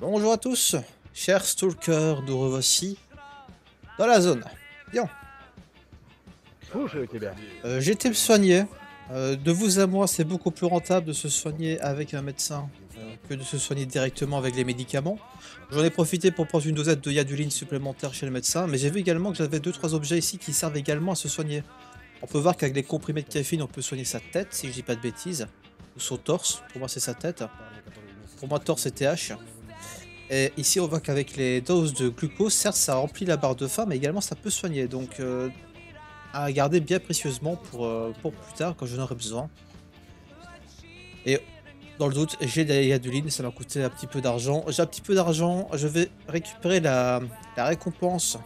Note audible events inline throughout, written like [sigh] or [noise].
Bonjour à tous, chers stalkers, nous revoici dans la zone. Bien. Euh, J'ai été me soigner. Euh, de vous à moi, c'est beaucoup plus rentable de se soigner avec un médecin euh, que de se soigner directement avec les médicaments. J'en ai profité pour prendre une dosette de yaduline supplémentaire chez le médecin, mais j'ai vu également que j'avais 2-3 objets ici qui servent également à se soigner. On peut voir qu'avec les comprimés de caféine, on peut soigner sa tête, si je dis pas de bêtises, ou son torse. Pour moi, c'est sa tête. Pour moi, torse et TH. Et ici, on voit qu'avec les doses de glucose, certes, ça remplit la barre de faim, mais également ça peut soigner. Donc, euh, à garder bien précieusement pour, euh, pour plus tard, quand j'en aurai besoin. Et dans le doute, j'ai des yaduline, ça m'a coûté un petit peu d'argent. J'ai un petit peu d'argent, je vais récupérer la, la récompense.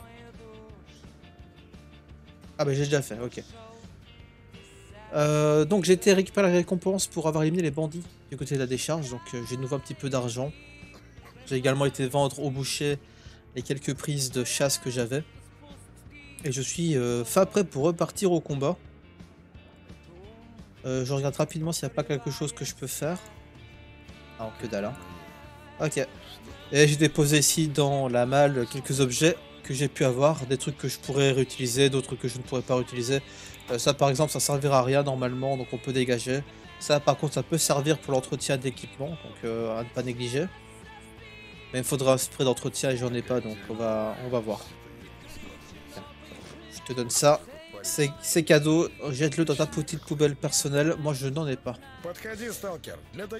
Ah bah j'ai déjà fait, ok. Euh, donc j'ai été récupérer la récompense pour avoir éliminé les bandits du côté de la décharge, donc j'ai de nouveau un petit peu d'argent. J'ai également été vendre au boucher les quelques prises de chasse que j'avais. Et je suis euh, fin prêt pour repartir au combat. Euh, je regarde rapidement s'il n'y a pas quelque chose que je peux faire. Ah, que dalle. hein. Ok. Et j'ai déposé ici dans la malle quelques objets que j'ai pu avoir. Des trucs que je pourrais réutiliser, d'autres que je ne pourrais pas réutiliser. Euh, ça par exemple, ça servira à rien normalement, donc on peut dégager. Ça par contre, ça peut servir pour l'entretien d'équipement, donc euh, à ne pas négliger. Mais il faudra un spray d'entretien et j'en ai pas, donc on va, on va voir. Je te donne ça. C'est cadeau, jette-le dans ta petite poubelle personnelle. Moi, je n'en ai pas.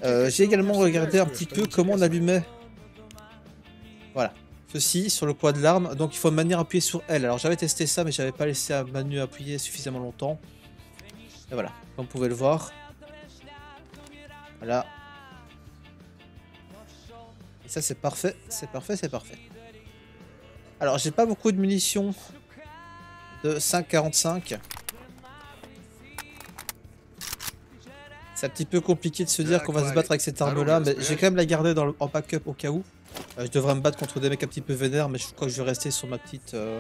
Euh, J'ai également regardé un petit peu comment on allumait. Voilà. Ceci sur le poids de l'arme. Donc il faut manière appuyer sur L. Alors j'avais testé ça, mais j'avais pas laissé un Manu appuyer suffisamment longtemps. Et voilà, comme vous pouvez le voir. Voilà. Ça c'est parfait, c'est parfait, c'est parfait. Alors j'ai pas beaucoup de munitions de 5,45. C'est un petit peu compliqué de se dire qu'on va se battre avec cette arme là, mais j'ai quand même la garder dans le, en backup au cas où. Euh, je devrais me battre contre des mecs un petit peu vénères, mais je crois que je vais rester sur ma petite, euh,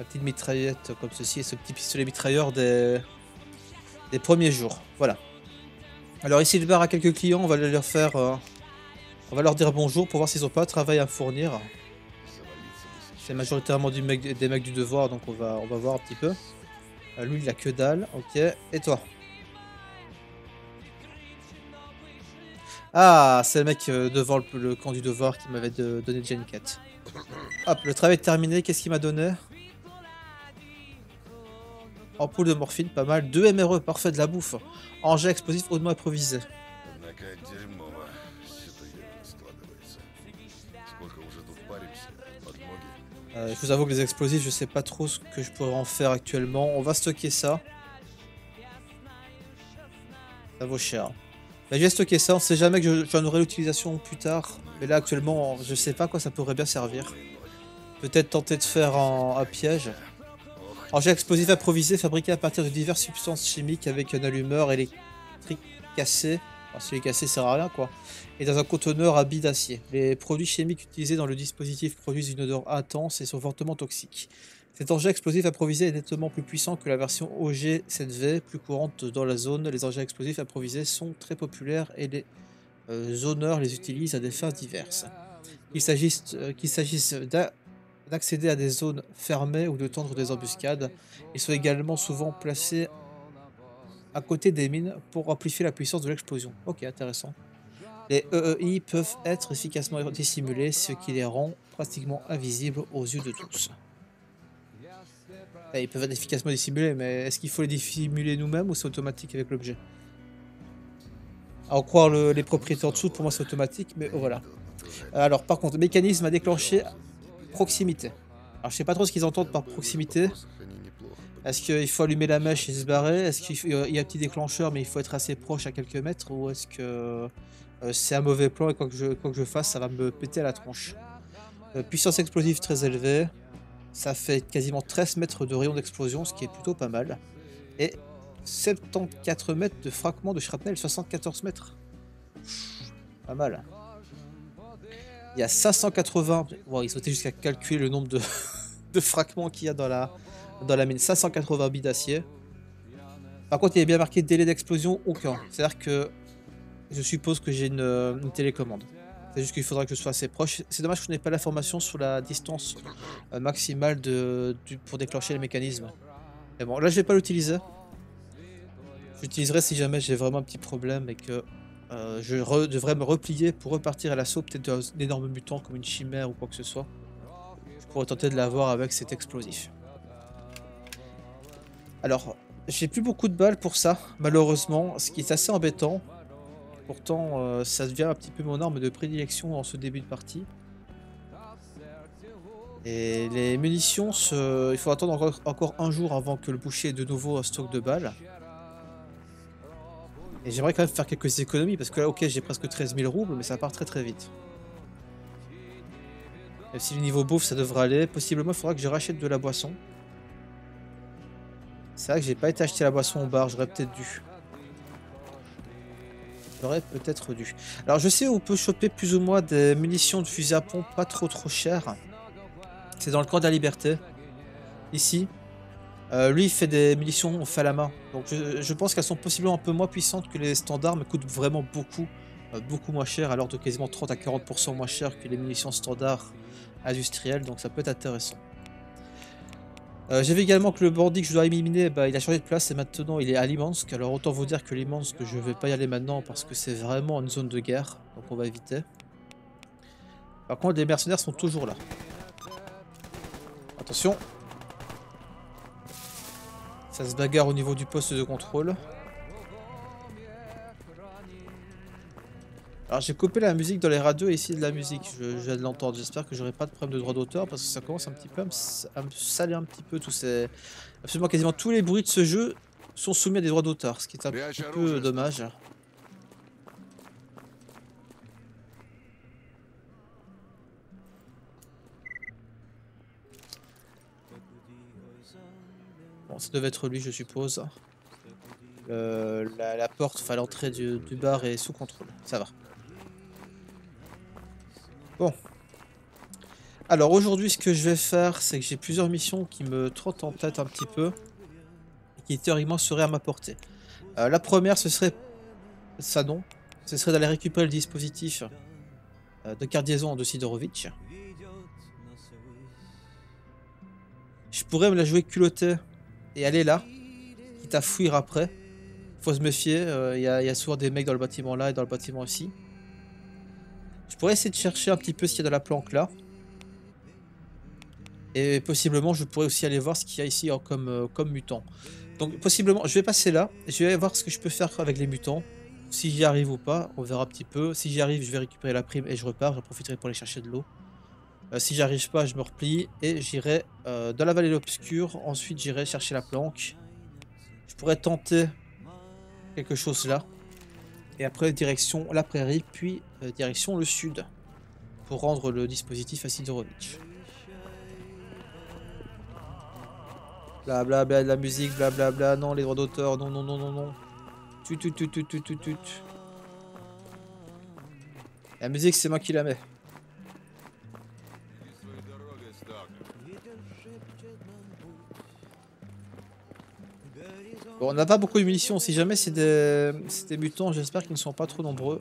ma petite mitraillette comme ceci et ce petit pistolet mitrailleur des, des premiers jours. Voilà. Alors ici le bar a quelques clients, on va leur faire, euh, on va leur dire bonjour pour voir s'ils ont pas un travail à fournir. C'est majoritairement des mecs du devoir, donc on va, on va voir un petit peu. Euh, lui il a que dalle, ok. Et toi? Ah, c'est le mec euh, devant le, camp du devoir qui m'avait de- donné déjà une. Hop, le travail est terminé. Qu'est-ce qu'il m'a donné? Ampoule de morphine, pas mal. 2 MRE, parfait de la bouffe. Engin explosif hautement improvisé. Euh, je vous avoue que les explosifs, je sais pas trop ce que je pourrais en faire actuellement. On va stocker ça. Ça vaut cher. Mais je vais stocker ça. On sait jamais que je- j'en aurai l'utilisation plus tard. Mais là, actuellement, je sais pas quoi ça pourrait bien servir. Peut-être tenter de faire un, un piège. Engin explosif improvisé fabriqué à partir de diverses substances chimiques avec un allumeur électrique cassé. Enfin, celui cassé sert à rien quoi. Et dans un conteneur à billes d'acier. Les produits chimiques utilisés dans le dispositif produisent une odeur intense et sont fortement toxiques. Cet engin explosif improvisé est nettement plus puissant que la version OG7V, plus courante dans la zone. Les engins explosifs improvisés sont très populaires et les euh, zoneurs les utilisent à des fins diverses. Qu'il s'agisse euh, d'accéder à des zones fermées ou de tendre des embuscades, ils sont également souvent placés à côté des mines pour amplifier la puissance de l'explosion. Ok, intéressant. Les EEI peuvent être efficacement dissimulés, ce qui les rend pratiquement invisibles aux yeux de tous. Ils peuvent être efficacement dissimulés, mais est-ce qu'il faut les dissimuler nous-mêmes ou c'est automatique avec l'objet? À en croire les propriétés en dessous, pour moi c'est automatique, mais voilà. Alors par contre, mécanisme à déclencher proximité. Alors je sais pas trop ce qu'ils entendent par proximité. Est-ce qu'il faut allumer la mèche et se barrer? Est-ce qu'il y a un petit déclencheur mais il faut être assez proche à quelques mètres Ou est-ce que c'est un mauvais plan et quoi que, je, quoi que je fasse ça va me péter à la tronche Euh, Puissance explosive très élevée. Ça fait quasiment 13 mètres de rayon d'explosion, ce qui est plutôt pas mal. Et 74 mètres de fragment de shrapnel, 74 mètres. Pas mal. Il y a 580... Bon, ils sautaient jusqu'à calculer le nombre de, [laughs] de fragments qu'il y a dans la, dans la mine 580 billes d'acier. Par contre, il est bien marqué délai d'explosion aucun. C'est-à-dire que je suppose que j'ai une, euh, une télécommande. C'est juste qu'il faudra que je sois assez proche. C'est dommage que je n'ai pas l'information sur la distance euh, maximale pour déclencher le mécanisme. Mais bon, là je vais pas l'utiliser. J'utiliserai si jamais j'ai vraiment un petit problème et que euh, je devrais me replier pour repartir à l'assaut, peut-être d'un énorme mutant comme une chimère ou quoi que ce soit. Je pourrais tenter de l'avoir avec cet explosif. Alors, j'ai plus beaucoup de balles pour ça, malheureusement, ce qui est assez embêtant. Pourtant, euh, ça devient un petit peu mon arme de prédilection en ce début de partie. Et les munitions, il faut attendre encore, un jour avant que le boucher ait de nouveau un stock de balles. Et j'aimerais quand même faire quelques économies, parce que là, ok, j'ai presque 13 000 roubles, mais ça part très très vite. Même si le niveau bouffe, ça devrait aller. Possiblement, il faudra que je rachète de la boisson. C'est vrai que j'ai pas été acheter la boisson au bar, j'aurais peut-être dû. J'aurais peut-être dû. Alors je sais où on peut choper plus ou moins des munitions de fusil à pompe pas trop trop chères. C'est dans le camp de la liberté. Ici. Euh, lui il fait des munitions fait à la main. Donc je, pense qu'elles sont possiblement un peu moins puissantes que les standards mais coûtent vraiment beaucoup. Euh, beaucoup moins cher alors de quasiment 30 à 40% moins cher que les munitions standards industrielles. Donc ça peut être intéressant. Euh, vu également que le bandit que je dois éliminer, bah, il a changé de place et maintenant il est à Limansk. Alors autant vous dire que Limansk, je vais pas y aller maintenant parce que c'est vraiment une zone de guerre. Donc on va éviter. Par contre, les mercenaires sont toujours là. Attention. Ça se bagarre au niveau du poste de contrôle. Alors j'ai coupé la musique dans les radios et ici de la musique, je, viens de l'entendre. J'espère que j'aurai pas de problème de droit d'auteur parce que ça commence un petit peu à me, saler un petit peu tous ces... Absolument quasiment tous les bruits de ce jeu sont soumis à des droits d'auteur, ce qui est un petit peu dommage. Bon, ça devait être lui, je suppose. la, porte, enfin l'entrée du bar est sous contrôle, ça va. Bon. Alors aujourd'hui, ce que je vais faire, c'est que j'ai plusieurs missions qui me trottent en tête un petit peu. Et qui théoriquement seraient à ma portée. Euh, la première, ce serait... Ça non. Ce serait d'aller récupérer le dispositif euh, de cardiaison de Sidorovitch. Je pourrais me la jouer culottée et aller là. Quitte à fuir après. Faut se méfier, euh, il y, a souvent des mecs dans le bâtiment là et dans le bâtiment aussi. Je pourrais essayer de chercher un petit peu s'il y a de la planque là. Et possiblement, je pourrais aussi aller voir ce qu'il y a ici comme, euh, comme mutant. Donc possiblement, je vais passer là. Je vais voir ce que je peux faire avec les mutants. Si j'y arrive ou pas, on verra un petit peu. Si j'y arrive, je vais récupérer la prime et je repars. Je profiterai pour aller chercher de l'eau. Euh, si j'arrive pas, je me replie et j'irai euh, dans la vallée obscure. Ensuite, j'irai chercher la planque. Je pourrais tenter quelque chose là. Et après, direction la prairie, puis direction le sud. Pour rendre le dispositif à Sidorovitch. Blablabla, bla, bla, de la musique, blablabla, bla, non, les droits d'auteur, non, non, non, non, non. Tut. La musique, c'est moi qui la mets. Bon, on n'a pas beaucoup de munitions. Si jamais c'est des... des mutants, j'espère qu'ils ne sont pas trop nombreux.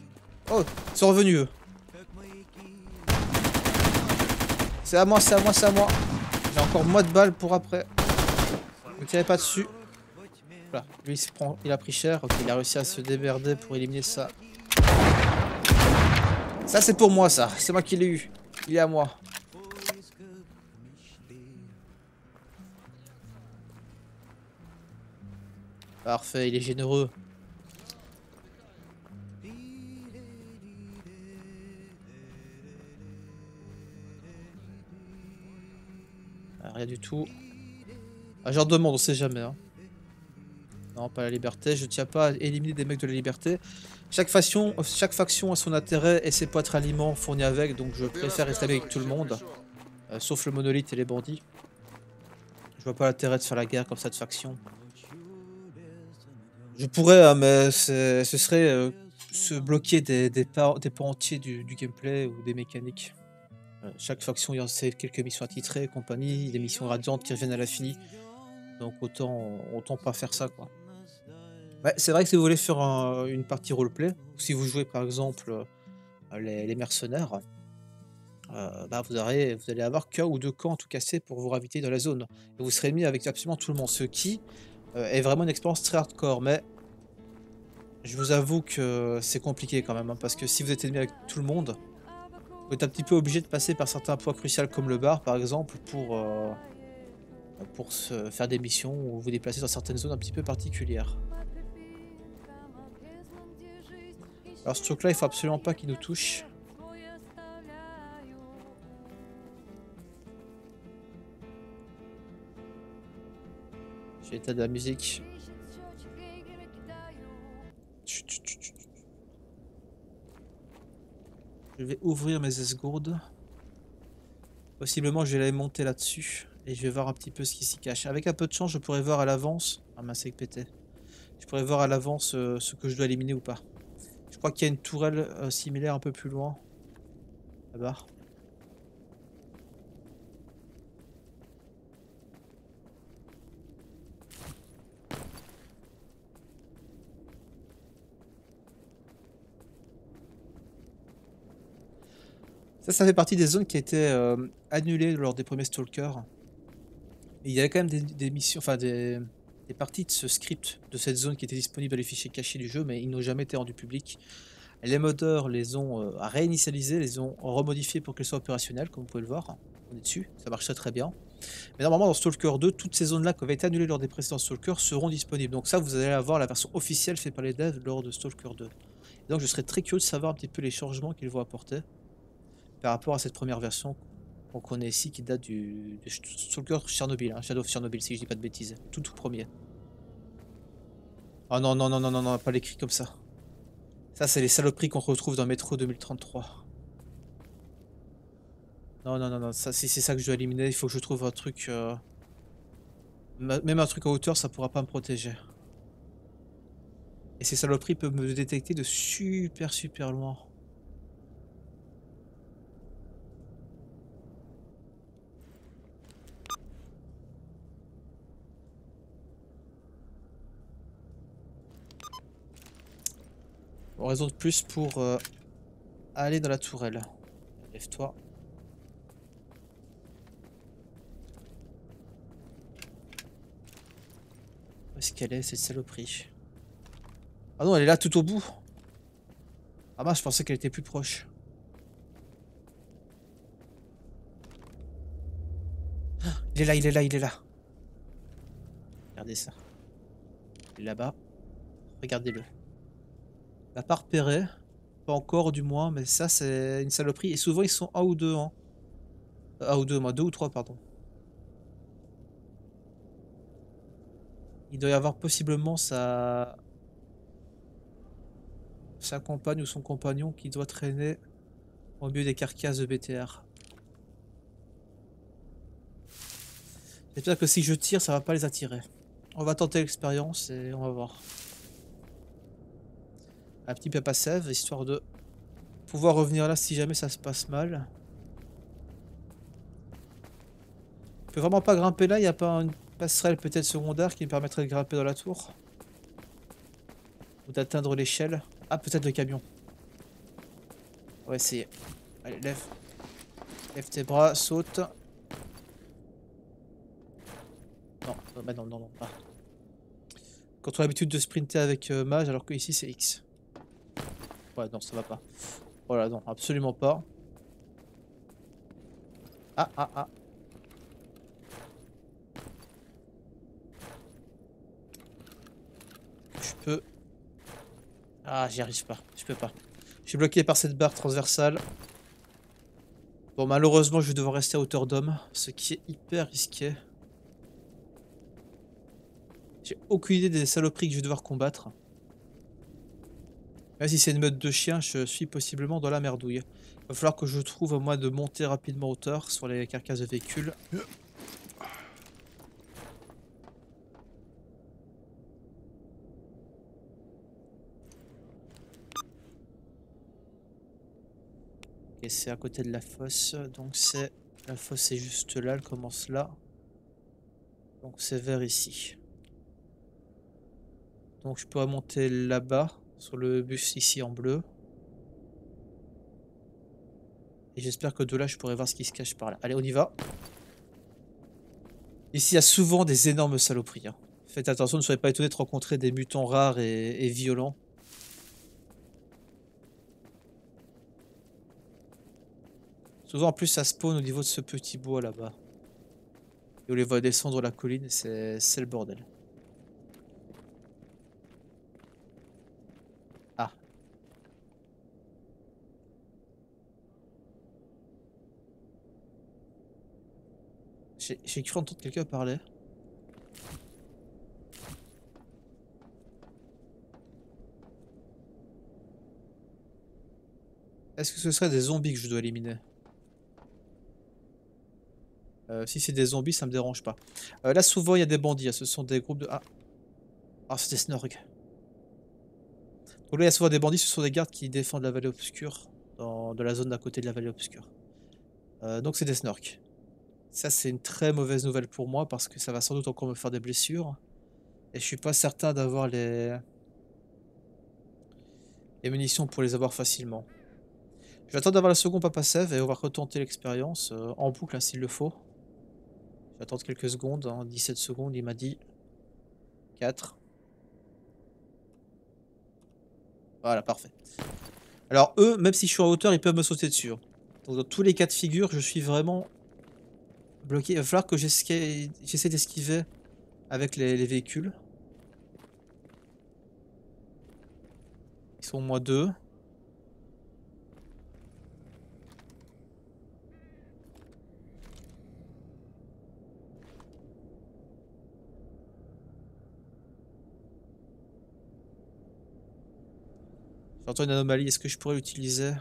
Oh, ils sont revenus eux. C'est à moi, c'est à moi, c'est à moi. J'ai encore moins de balles pour après. Ne tirez pas dessus. Voilà, lui il, il a pris cher. Ok, il a réussi à se démerder pour éliminer ça. Ça c'est pour moi ça, c'est moi qui l'ai eu. Il est à moi. Parfait, il est généreux. Du tout. Ah, j'en demande, on sait jamais. Hein. Non, pas la liberté. Je tiens pas à éliminer des mecs de la liberté. Chaque faction, a son intérêt et ses poitres aliments fournis avec, donc je préfère rester avec tout le monde. Euh, sauf le monolithe et les bandits. Je vois pas l'intérêt de faire la guerre comme ça de faction. Je pourrais, hein, mais ce serait euh, se bloquer des, des, pans entiers du, gameplay ou des mécaniques. Euh, chaque faction ayant quelques missions attitrées, compagnie, des missions radiantes qui reviennent à la finie. Donc autant, autant pas faire ça c'est vrai que si vous voulez faire une partie roleplay, ou si vous jouez par exemple les, les mercenaires, euh, bah, vous, allez avoir qu'un ou deux camps tout cassés pour vous raviter dans la zone. Et vous serez mis avec absolument tout le monde, ce qui euh, est vraiment une expérience très hardcore. Mais je vous avoue que c'est compliqué quand même, hein, parce que si vous êtes ennemi avec tout le monde, vous êtes un petit peu obligé de passer par certains points cruciaux comme le bar par exemple pour, euh, pour se faire des missions ou vous déplacer dans certaines zones un petit peu particulières. Alors ce truc là il faut absolument pas qu'il nous touche. J'ai l'état de la musique. Je vais ouvrir mes esgourdes. Possiblement, je vais aller monter là-dessus. Et je vais voir un petit peu ce qui s'y cache. Avec un peu de chance, je pourrais voir à l'avance... Ah mince, c'est pété. Je pourrais voir à l'avance euh, ce que je dois éliminer ou pas. Je crois qu'il y a une tourelle euh, similaire un peu plus loin. Là-bas. Ça, ça fait partie des zones qui étaient euh, annulées lors des premiers Stalkers. il y avait quand même des, missions, enfin des, parties de ce script de cette zone qui étaient disponibles dans les fichiers cachés du jeu, mais ils n'ont jamais été rendus publics. Les modeurs les ont euh, réinitialisés, les ont remodifiés pour qu'elles soient opérationnelles, comme vous pouvez le voir. On est dessus, ça marche très très bien. Mais normalement dans Stalker 2, toutes ces zones-là qui avaient été annulées lors des précédents Stalkers seront disponibles. Donc ça, vous allez avoir la version officielle faite par les devs lors de Stalker 2. donc je serais très curieux de savoir un petit peu les changements qu'ils vont apporter par rapport à cette première version qu'on connaît ici qui date du, du Stalker Chernobyl, hein, Shadow of Chernobyl si je dis pas de bêtises, tout tout premier. Oh non non non non non non pas l'écrit comme ça. Ça c'est les saloperies qu'on retrouve dans Metro 2033. Non non non non, ça si c'est ça que je dois éliminer, il faut que je trouve un truc euh, même un truc à hauteur, ça pourra pas me protéger. Et ces saloperies peuvent me détecter de super super loin. Raison de plus pour euh, aller dans la tourelle. Lève-toi. Où est-ce qu'elle est, cette saloperie? Ah non, elle est là tout au bout. Ah bah, je pensais qu'elle était plus proche. il est là, il est là, il est là. Regardez ça. Il est là-bas. Regardez-le. La pas repéré. Pas encore du moins, mais ça c'est une saloperie. Et souvent ils sont un ou deux. Hein. Un ou deux, moi, deux ou trois, pardon. Il doit y avoir possiblement sa... sa compagne ou son compagnon qui doit traîner au milieu des carcasses de BTR. J'espère que si je tire, ça va pas les attirer. On va tenter l'expérience et on va voir un petit papa save, histoire de pouvoir revenir là si jamais ça se passe mal. Je peux vraiment pas grimper là, il n'y a pas une passerelle peut-être secondaire qui me permettrait de grimper dans la tour Ou d'atteindre l'échelle. Ah, peut-être le camion. On va essayer. Allez, lève. Lève tes bras, saute. Non, bah non, non, non. Ah. Quand on a l'habitude de sprinter avec euh, mage, alors que ici c'est X. Ouais, non, ça va pas. Voilà, non, absolument pas. Ah, ah, ah. Je peux... Ah, j'y arrive pas. Je peux pas. Je suis bloqué par cette barre transversale. Bon, malheureusement, je vais devoir rester à hauteur d'homme, ce qui est hyper risqué. J'ai aucune idée des saloperies que je vais devoir combattre. Si c'est une meute de chiens, je suis possiblement dans la merdouille. Il va falloir que je trouve moyen de monter rapidement hauteur sur les carcasses de véhicules. Ok, c'est à côté de la fosse, donc c'est... La fosse est juste là, elle commence là. Donc c'est vers ici. Donc je pourrais monter là-bas sur le bus ici en bleu. Et j'espère que de là, je pourrai voir ce qui se cache par là. Allez, on y va. Ici, il y a souvent des énormes saloperies. hein. Faites attention, ne soyez pas étonnés de rencontrer des mutants rares et, et violents. Souvent, en plus, ça spawn au niveau de ce petit bois là-bas. Et on les voit descendre la colline, c'est c'est le bordel. J'ai cru entendre quelqu'un parler. Est-ce que ce serait des zombies que je dois éliminer? Euh, Si c'est des zombies, ça me dérange pas. Euh, là, souvent, il y a des bandits. Ce sont des groupes de... Ah, ah c'est des snorgs. Donc là, il y a souvent des bandits. Ce sont des gardes qui défendent la vallée obscure. Dans, de la zone d'à côté de la vallée obscure. Euh, donc c'est des snorks. Ça, c'est une très mauvaise nouvelle pour moi parce que ça va sans doute encore me faire des blessures. Et je suis pas certain d'avoir les... munitions pour les avoir facilement. Je vais attendre d'avoir le second Papa Save et on va retenter l'expérience euh, en boucle hein, s'il le faut. Je vais attendre quelques secondes, hein, 17 secondes, il m'a dit 4. Voilà, parfait. Alors eux, même si je suis en hauteur, ils peuvent me sauter dessus. hein. Donc dans tous les cas de figure, je suis vraiment bloqué. Il va falloir que j'essaie d'esquiver avec les, les véhicules. Ils sont au moins deux. J'entends une anomalie, est-ce que je pourrais l'utiliser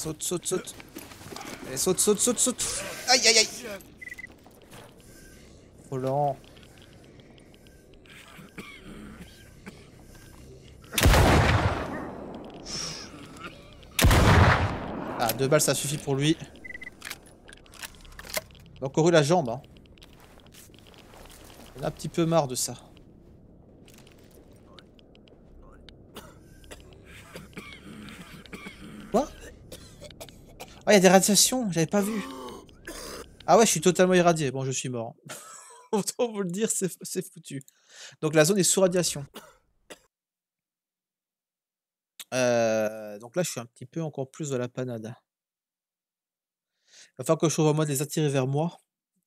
Saute, saute, saute. Allez, saute, saute, saute, saute. Aïe, aïe, aïe. Trop lent. Ah, deux balles, ça suffit pour lui. Il a encore eu la jambe. Hein. On a un petit peu marre de ça. Il y a des radiations, j'avais pas vu. Ah ouais, je suis totalement irradié. Bon, je suis mort. [laughs] Autant vous le dire, c'est foutu. Donc la zone est sous radiation. Euh, donc là, je suis un petit peu encore plus dans la panade. Il va falloir que je trouve un moyen de les attirer vers moi.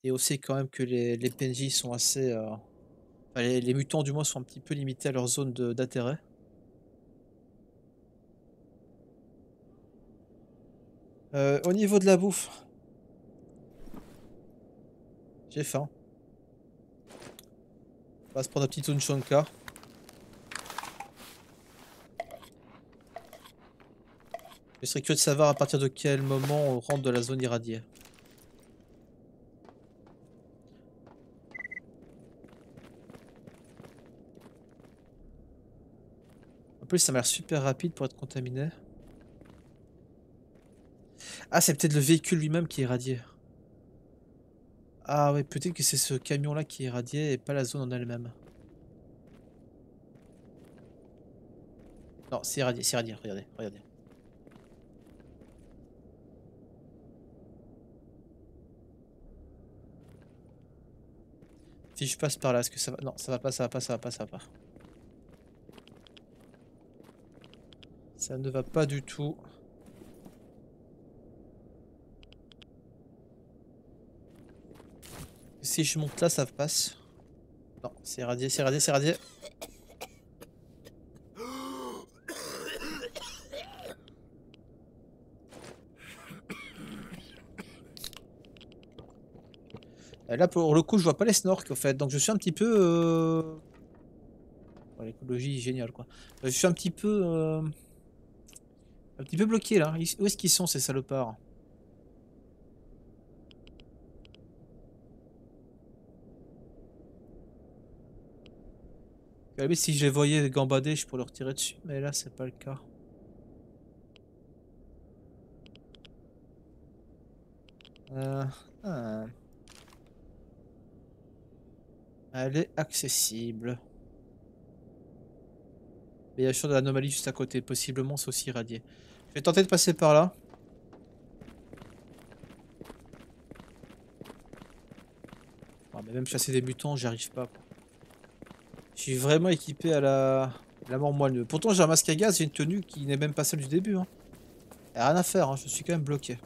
Et aussi quand même que les, PNJ sont assez... euh, les, mutants du moins sont un petit peu limités à leur zone de- d'intérêt. Euh, au niveau de la bouffe. J'ai faim. On va se prendre un petit Unchanka. Je serais curieux de savoir à partir de quel moment on rentre de la zone irradiée. En plus, ça m'a l'air super rapide pour être contaminé. Ah, c'est peut-être le véhicule lui-même qui est irradié. Ah ouais, peut-être que c'est ce camion-là qui est irradié et pas la zone en elle-même. Non, c'est irradié, c'est irradié, regardez, regardez. Si je passe par là, est-ce que ça va? Non, ça va pas, ça va pas, ça va pas, ça va pas. Ça ne va pas du tout. Si je monte là, ça passe. Non, c'est irradié, c'est irradié, c'est irradié. Euh, Là, pour le coup, je vois pas les snorks, en fait. Donc, je suis un petit peu... euh, ouais, L'écologie, génial, quoi. Euh, Je suis un petit peu... euh, Un petit peu bloqué, là. Où est-ce qu'ils sont, ces salopards? Limite, si je les voyais gambader, je pourrais leur tirer dessus, mais là, c'est pas le cas. Euh, ah. Elle est accessible. Mais il y a toujours de l'anomalie juste à côté. Possiblement, c'est aussi irradié. Je vais tenter de passer par là. Mais même chasser des mutants, j'y arrive pas. Je suis vraiment équipé à la, la mort moelleux. Pourtant, j'ai un masque à gaz, j'ai une tenue qui n'est même pas celle du début. Hein. A rien à faire, hein. je suis quand même bloqué.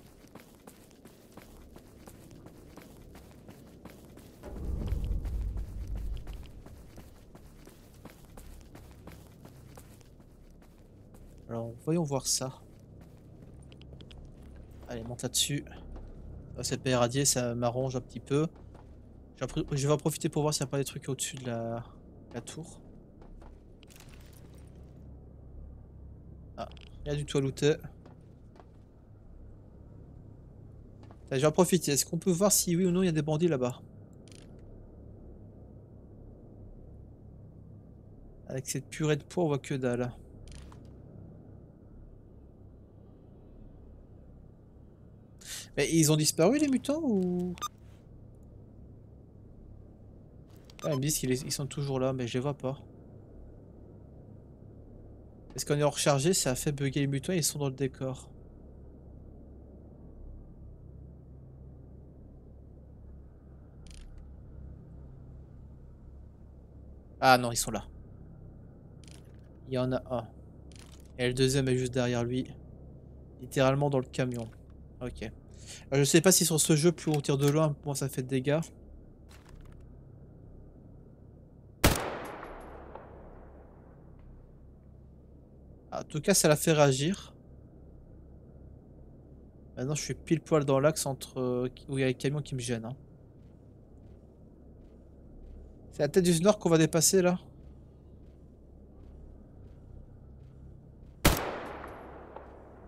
Alors, voyons voir ça. Allez, monte là-dessus. C'est pas irradié, ça m'arrange un petit peu. Je vais en profiter pour voir s'il n'y a pas des trucs au-dessus de la, la tour. Ah, il y a du tout à looter. je vais. Est-ce qu'on peut voir si oui ou non il y a des bandits là-bas? Avec cette purée de poids, on voit que dalle. Mais ils ont disparu les mutants ou... Ah, ils me disent qu'ils sont toujours là, mais je les vois pas. Est-ce qu'on est rechargé? Ça a fait bugger les mutants, ils sont dans le décor. Ah non, ils sont là. Il y en a un. Et le deuxième est juste derrière lui. Littéralement dans le camion. Ok. Euh, je sais pas si sur ce jeu, plus on tire de loin, moins ça fait de dégâts. Tout cas, ça l'a fait réagir. Maintenant, je suis pile poil dans l'axe entre euh, où il y a les camions qui me gênent. Hein. C'est la tête du nord qu'on va dépasser là.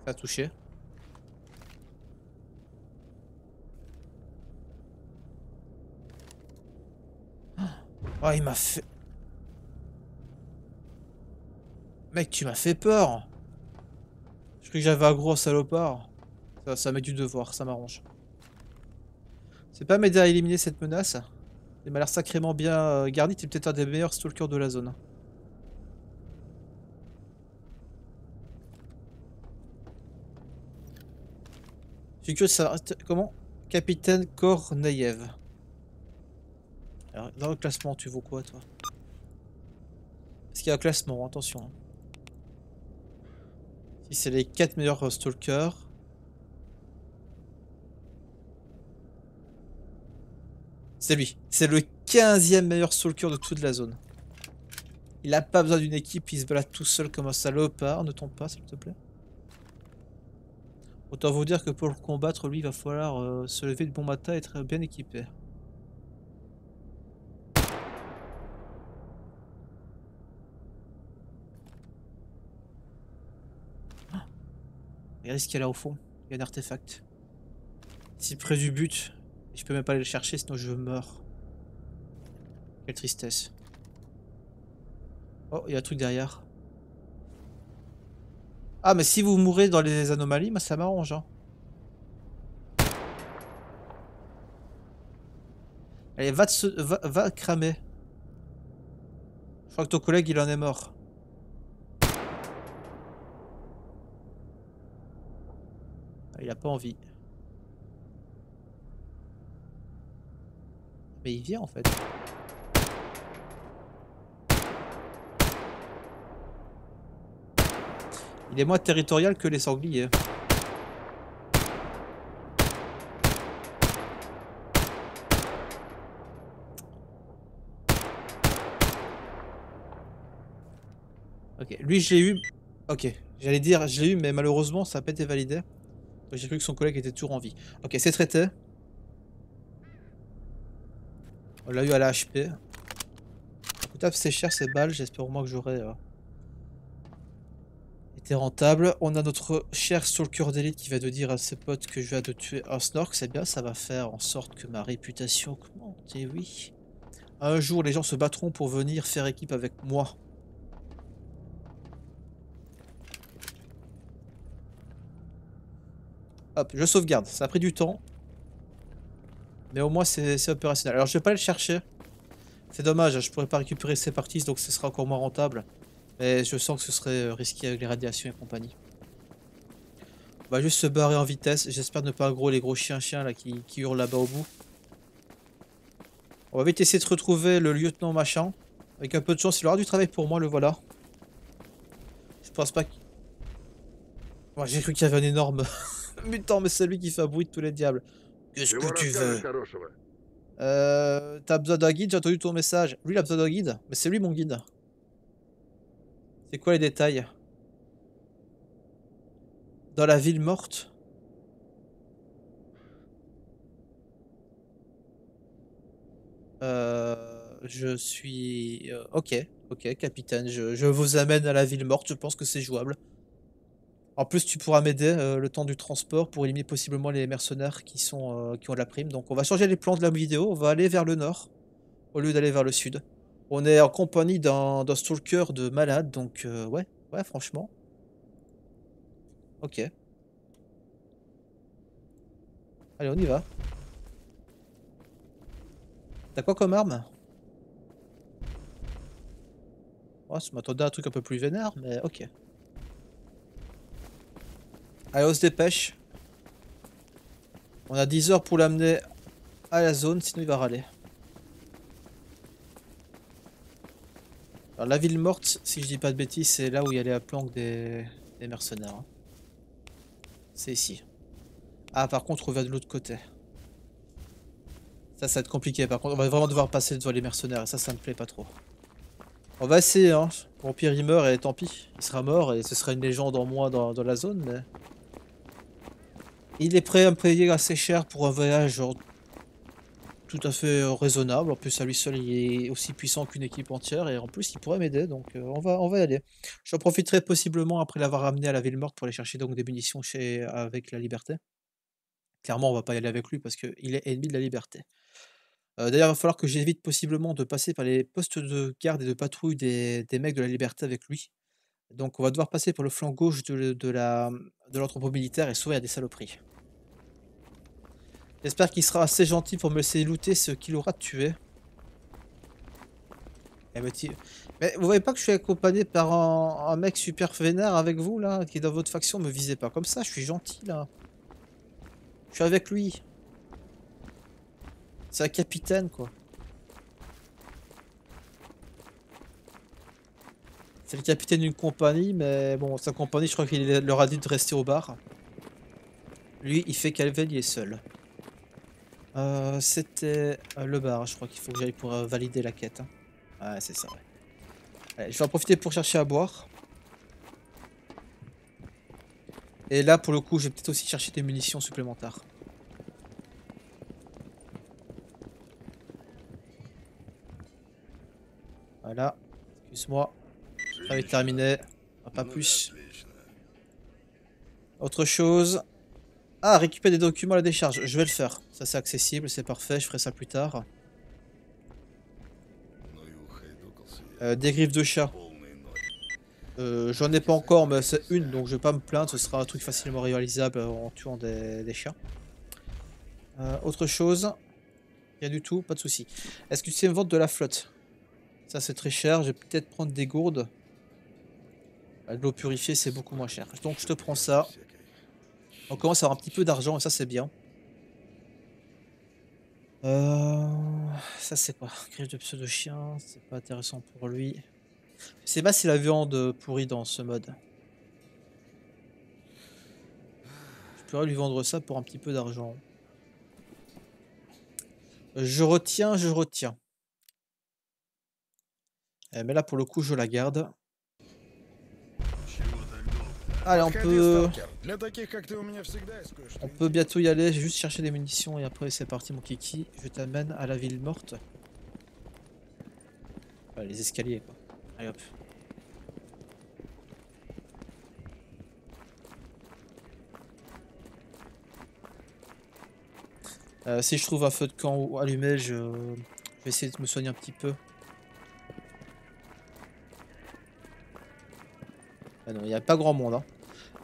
Ça a touché. Oh, il m'a fait... Mec, tu m'as fait peur Je croyais que j'avais un gros salopard. Ça, ça m'a du devoir, ça m'arrange. C'est pas m'aider à éliminer cette menace. Il m'a l'air sacrément bien euh, garni, t'es peut-être un des meilleurs stalkers de la zone. Je suis ça... Comment? Capitaine Korneyev. Alors, dans le classement, tu vaux quoi, toi? Est-ce qu'il y a un classement Attention. Hein. C'est les 4 meilleurs stalkers. C'est lui. C'est le 15e meilleur stalker de toute la zone. Il a pas besoin d'une équipe, il se balade tout seul comme un salopard. Ne tombe pas, s'il te plaît. Autant vous dire que pour le combattre, lui, il va falloir euh, se lever de bon matin et être bien équipé. Regardez ce qu'il y a là au fond. Il y a un artefact. Si près du but. Je peux même pas aller le chercher sinon je meurs. Quelle tristesse. Oh, il y a un truc derrière. Ah, mais si vous mourrez dans les anomalies, ça m'arrange. Hein. Allez, va, va, va cramer. Je crois que ton collègue, il en est mort. Il a pas envie. Mais il vient en fait. Il est moins territorial que les sangliers. Ok, lui je l'ai eu. Ok, j'allais dire je l'ai eu mais malheureusement ça n'a pas été validé. J'ai cru que son collègue était toujours en vie. Ok, c'est traité. On l'a eu à la HP. Écoutez, c'est cher ces balles. J'espère au moins que j'aurai euh, été rentable. On a notre cher Stalker d'élite qui va de dire à ses potes que je vais de tuer un snork. C'est bien, ça va faire en sorte que ma réputation augmente. Et oui. Un jour, les gens se battront pour venir faire équipe avec moi. Je sauvegarde. Ça a pris du temps. Mais au moins, c'est opérationnel. Alors, je vais pas le chercher. C'est dommage, je pourrais pas récupérer ces parties, donc ce sera encore moins rentable. Mais je sens que ce serait euh, risqué avec les radiations et compagnie. On va juste se barrer en vitesse. J'espère ne pas gros les gros chiens-chiens là qui, hurlent là-bas au bout. On va vite essayer de retrouver le lieutenant machin. Avec un peu de chance, il aura du travail pour moi, le voilà. Je pense pas qu'il... J'ai cru qu'il y avait un énorme [laughs] mutant, mais c'est lui qui fait bruit de tous les diables. Qu'est-ce que tu veux? Euh... T'as besoin d'un guide? J'ai entendu ton message. Lui, il a besoin d'un guide? Mais c'est lui mon guide. C'est quoi les détails? Dans la ville morte? Euh, je suis... euh, ok, ok, capitaine. Je vous amène à la ville morte. Je pense que c'est jouable. En plus, tu pourras m'aider euh, le temps du transport pour éliminer possiblement les mercenaires qui, sont, euh, qui ont de la prime. Donc on va changer les plans de la vidéo. On va aller vers le nord au lieu d'aller vers le sud. On est en compagnie d'un stalker de malade. Donc euh, ouais, ouais, franchement. Ok. Allez, on y va. T'as quoi comme arme? Je m'attendais à un truc un peu plus vénère, mais ok. Allez, on se dépêche. On a 10 heures pour l'amener à la zone, sinon il va râler. Alors la ville morte, si je dis pas de bêtises, c'est là où il y a les planques des, mercenaires. hein. C'est ici. Ah, par contre, on va de l'autre côté. Ça, ça va être compliqué. Par contre, on va vraiment devoir passer devant les mercenaires. Et ça, ça me plaît pas trop. On va essayer, hein. Au pire, il meurt et tant pis. Il sera mort et ce sera une légende en moins dans, dans la zone, mais... Il est prêt à me payer assez cher pour un voyage tout à fait euh, raisonnable. En plus, à lui seul, il est aussi puissant qu'une équipe entière. Et en plus, il pourrait m'aider. Donc, euh, on, va, y aller. J'en profiterai possiblement après l'avoir ramené à la ville morte pour aller chercher donc des munitions chez... avec la liberté. Clairement, on va pas y aller avec lui parce qu'il est ennemi de la liberté. Euh, D'ailleurs, il va falloir que j'évite possiblement de passer par les postes de garde et de patrouille des, des mecs de la liberté avec lui. Donc on va devoir passer par le flanc gauche de l'entrepôt militaire et sauver à des saloperies. J'espère qu'il sera assez gentil pour me laisser looter ce qu'il aura tué. Eh ben, Mais vous voyez pas que je suis accompagné par un, un mec super vénère avec vous là, qui est dans votre faction, me visez pas comme ça, je suis gentil là. Je suis avec lui. C'est un capitaine quoi. C'est le capitaine d'une compagnie, mais bon, sa compagnie, je crois qu'il leur a dit de rester au bar. Lui, il fait cavalier seul. Euh, C'était euh, le bar, je crois qu'il faut que j'aille pour euh, valider la quête. Hein. Ouais, c'est ça. Allez, je vais en profiter pour chercher à boire. Et là, pour le coup, je vais peut-être aussi chercher des munitions supplémentaires. Voilà. Excuse-moi. Ça va terminé. Pas plus. Autre chose. Ah, récupérer des documents à la décharge. Je vais le faire. Ça, c'est accessible, c'est parfait. Je ferai ça plus tard. Euh, des griffes de chat. Euh, j'en ai pas encore, mais c'est une, donc je vais pas me plaindre. Ce sera un truc facilement réalisable en tuant des, chats. Euh, autre chose. Rien du tout, pas de souci. Est-ce que tu sais me vendre de la flotte? Ça, c'est très cher. Je vais peut-être prendre des gourdes. De l'eau purifiée, c'est beaucoup moins cher. Donc, je te prends ça. On commence à avoir un petit peu d'argent et ça c'est bien. Euh, ça c'est quoi Griffe de pseudo-chien, c'est pas intéressant pour lui. Je sais pas si la viande pourrie dans ce mode. Je pourrais lui vendre ça pour un petit peu d'argent. Je retiens, je retiens. Eh, mais là pour le coup je la garde. Allez, on peut... On peut bientôt y aller, j'ai juste cherché des munitions et après c'est parti mon kiki. Je t'amène à la ville morte. Les escaliers quoi. Allez hop. Euh, si je trouve un feu de camp allumé, je vais essayer de me soigner un petit peu. Ah non, il n'y a pas grand monde. Hein.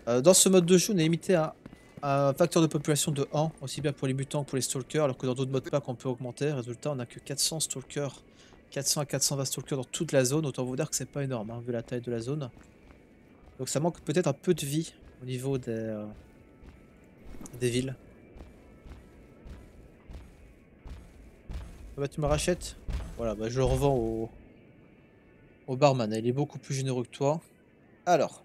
Euh, dans ce mode de jeu, on est limité à un facteur de population de 1, aussi bien pour les mutants que pour les stalkers, alors que dans d'autres modes pack on peut augmenter. Résultat, on n'a que 400 stalkers 400 à 420 stalkers dans toute la zone. Autant vous dire que c'est pas énorme, hein, vu la taille de la zone. Donc ça manque peut-être un peu de vie au niveau des, euh, des villes. Ah bah tu me rachètes? Voilà, bah je le revends au, au barman. Il est beaucoup plus généreux que toi. Alors.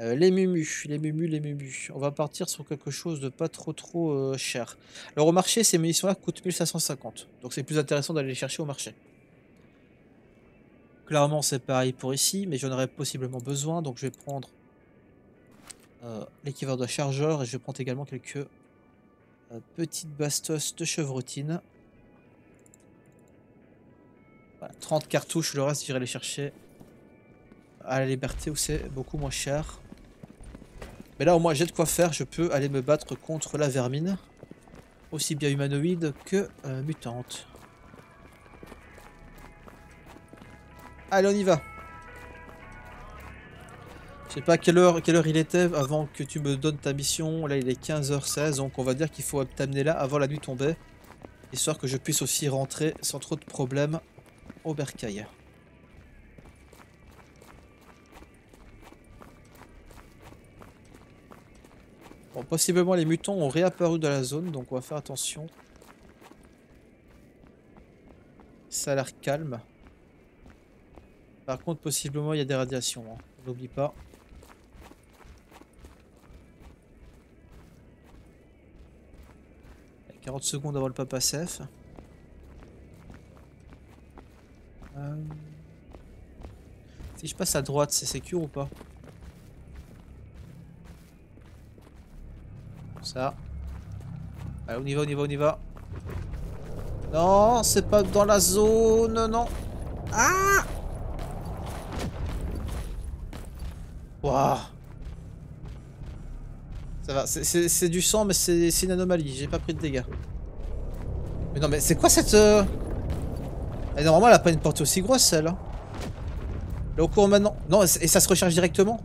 euh, les mumus, les mumus, les mumus. On va partir sur quelque chose de pas trop trop euh, cher. Alors au marché, ces munitions-là coûtent 1550. Donc c'est plus intéressant d'aller les chercher au marché. Clairement, c'est pareil pour ici, mais j'en aurais possiblement besoin. Donc je vais prendre euh, l'équivalent de chargeur et je vais prendre également quelques petites bastos de chevrotine. Voilà, 30 cartouches, le reste j'irai les chercher à la liberté où c'est beaucoup moins cher. Mais là au moins j'ai de quoi faire, je peux aller me battre contre la vermine. Aussi bien humanoïde que euh, mutante. Allez on y va. Je sais pas quelle heure, quelle heure il était avant que tu me donnes ta mission. Là il est 15h16 donc on va dire qu'il faut t'amener là avant la nuit tombée. Histoire que je puisse aussi rentrer sans trop de problèmes au bercail. Bon, possiblement les mutants ont réapparu dans la zone, donc on va faire attention. Ça a l'air calme. Par contre, possiblement, il y a des radiations. hein. N'oublie pas. Il y a 40 secondes avant le papa Sef. Euh, Si je passe à droite, c'est sécure ou pas? Ça. Allez, on y va, on y va, on y va. Non, c'est pas dans la zone, non. Ah Waouh Ça va, c'est- du sang, mais c'est une anomalie. J'ai pas pris de dégâts. Mais non, mais c'est quoi cette... euh, eh, normalement, elle a pas une portée aussi grosse, celle. hein. Là, au cours maintenant... Non, et et ça se recharge directement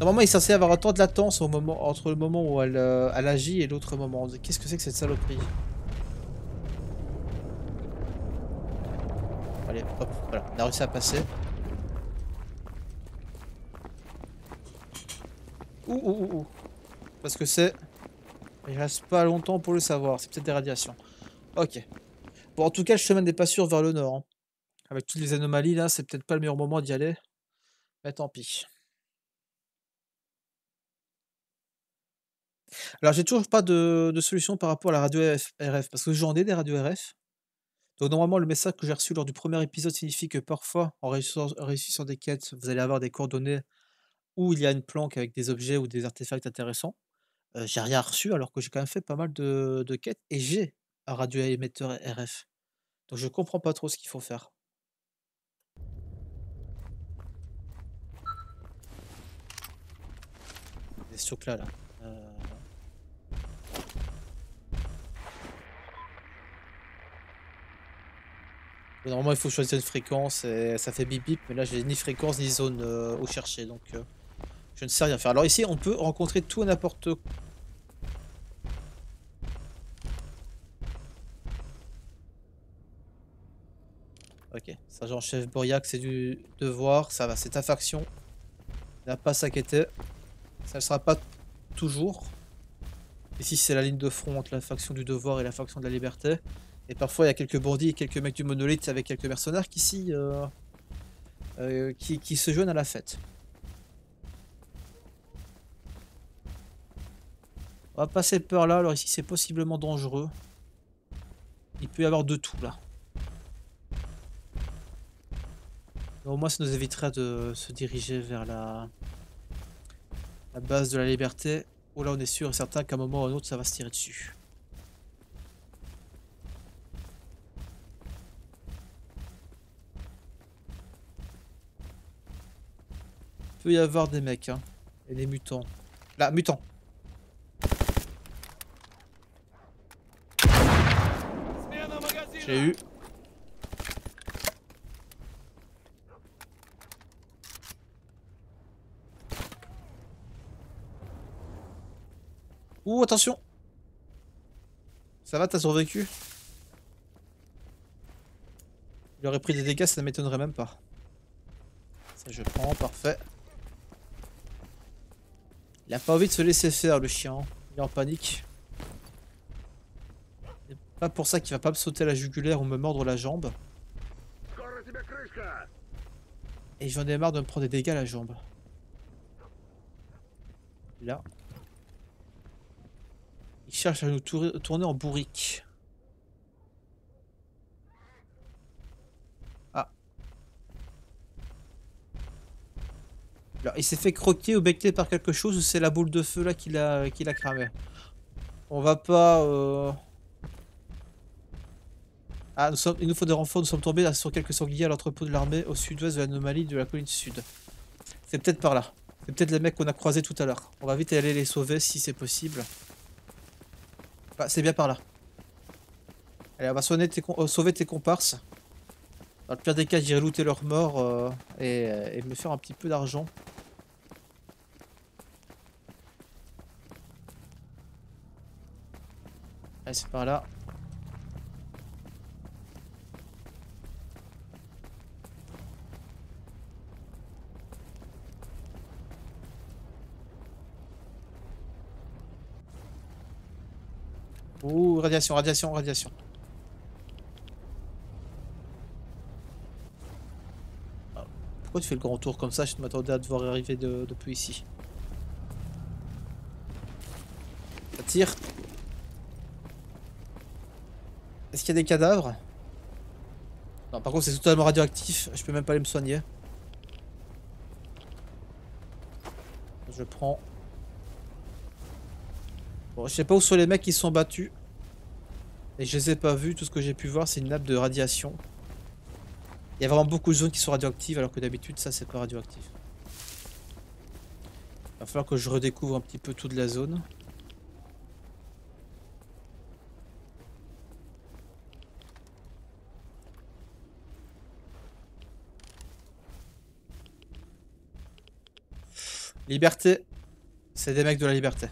Normalement, il est censé avoir un temps de latence au moment, entre le moment où elle, euh, agit et l'autre moment. Qu'est-ce que c'est que cette saloperie? Allez, hop, voilà, on a réussi à passer. Ouh, ouh, ouh, ouh. Parce que c'est... Il reste pas longtemps pour le savoir, c'est peut-être des radiations. Ok. Bon, en tout cas, le chemin n'est pas sûr vers le nord. hein. Avec toutes les anomalies, là, c'est peut-être pas le meilleur moment d'y aller. Mais tant pis. Alors, j'ai toujours pas de, solution par rapport à la radio RF, parce que j'en ai des radios RF. Donc, normalement, le message que j'ai reçu lors du premier épisode signifie que parfois, en réussissant, des quêtes, vous allez avoir des coordonnées où il y a une planque avec des objets ou des artefacts intéressants. Euh, j'ai rien reçu alors que j'ai quand même fait pas mal de, quêtes et j'ai un radio émetteur RF. Donc, je comprends pas trop ce qu'il faut faire. Des là, là. Euh, Normalement, il faut choisir une fréquence et ça fait bip bip, mais là, j'ai ni fréquence ni zone euh, où chercher, donc euh, je ne sais rien faire. Alors ici, on peut rencontrer tout et n'importe Ok, sergent-chef Boriac, c'est du devoir, ça va, c'est ta faction. N'a pas s'inquiéter. Ça ne sera pas toujours. Ici, c'est la ligne de front entre la faction du devoir et la faction de la liberté. Et parfois, il y a quelques bandits et quelques mecs du monolithe avec quelques mercenaires qui, ici, euh, euh, qui, se joignent à la fête. On va passer peur là. Alors ici, c'est possiblement dangereux. Il peut y avoir de tout là. Au moins, ça nous évitera de se diriger vers la, la base de la liberté. Où là, on est sûr et certain qu'à un moment ou à un autre, ça va se tirer dessus. Peut y avoir des mecs, hein. Et des mutants. Là, mutant. J'ai eu. Ouh, attention Ça va, t'as survécu? Il aurait pris des dégâts, ça ne m'étonnerait même pas. Ça je prends, parfait. Il a pas envie de se laisser faire le chien. Il est en panique. C'est pas pour ça qu'il va pas me sauter la jugulaire ou me mordre la jambe. Et j'en ai marre de me prendre des dégâts à la jambe. Là. Il cherche à nous tour- tourner en bourrique. Alors, il s'est fait croquer ou becter par quelque chose ou c'est la boule de feu là qu'il a, qu'il a cramé On va pas... euh, Ah, nous sommes- il nous faut des renforts, nous sommes tombés sur quelques sangliers à l'entrepôt de l'armée au sud-ouest de l'anomalie de la colline sud. C'est peut-être par là. C'est peut-être les mecs qu'on a croisés tout à l'heure. On va vite aller les sauver si c'est possible. Bah, c'est bien par là. Allez, on va tes euh, sauver tes comparses. Dans le pire des cas, j'irai looter leurs morts euh, et, euh, et me faire un petit peu d'argent. Allez, c'est par là. Ouh, radiation, radiation, radiation. Pourquoi tu fais le grand tour comme ça Je m'attendais à te voir arriver de- depuis ici. Ça tire. Est-ce qu'il y a des cadavres? Non, par contre c'est totalement radioactif. Je peux même pas aller me soigner. Je prends. Bon, je sais pas où sont les mecs qui se sont battus. Et je les ai pas vus. Tout ce que j'ai pu voir, c'est une nappe de radiation. Il y a vraiment beaucoup de zones qui sont radioactives, alors que d'habitude, ça, c'est pas radioactif. Il va falloir que je redécouvre un petit peu toute la zone. Liberté. C'est des mecs de la liberté.